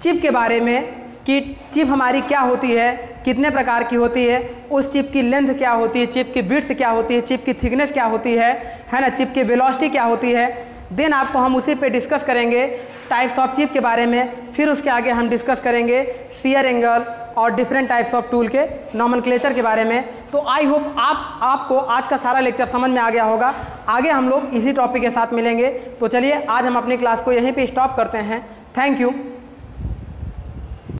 चिप के बारे में। कि चिप हमारी क्या होती है, कितने प्रकार की होती है, उस चिप की लेंथ क्या होती है, चिप की विड्थ क्या होती है, चिप की थिकनेस क्या होती है है ना, चिप की वेलोसिटी क्या होती है, देन आपको हम उसी पे डिस्कस करेंगे टाइप्स ऑफ़ चिप के बारे में, फिर उसके आगे हम डिस्कस करेंगे सीयर एंगल और डिफरेंट टाइप्स ऑफ़ टूल के नॉमन के बारे में। तो आई होप आप, आपको आज का सारा लेक्चर समझ में आ गया होगा। आगे हम लोग इसी टॉपिक के साथ मिलेंगे। तो चलिए, आज हम अपनी क्लास को यहीं पर स्टॉप करते हैं। Thank you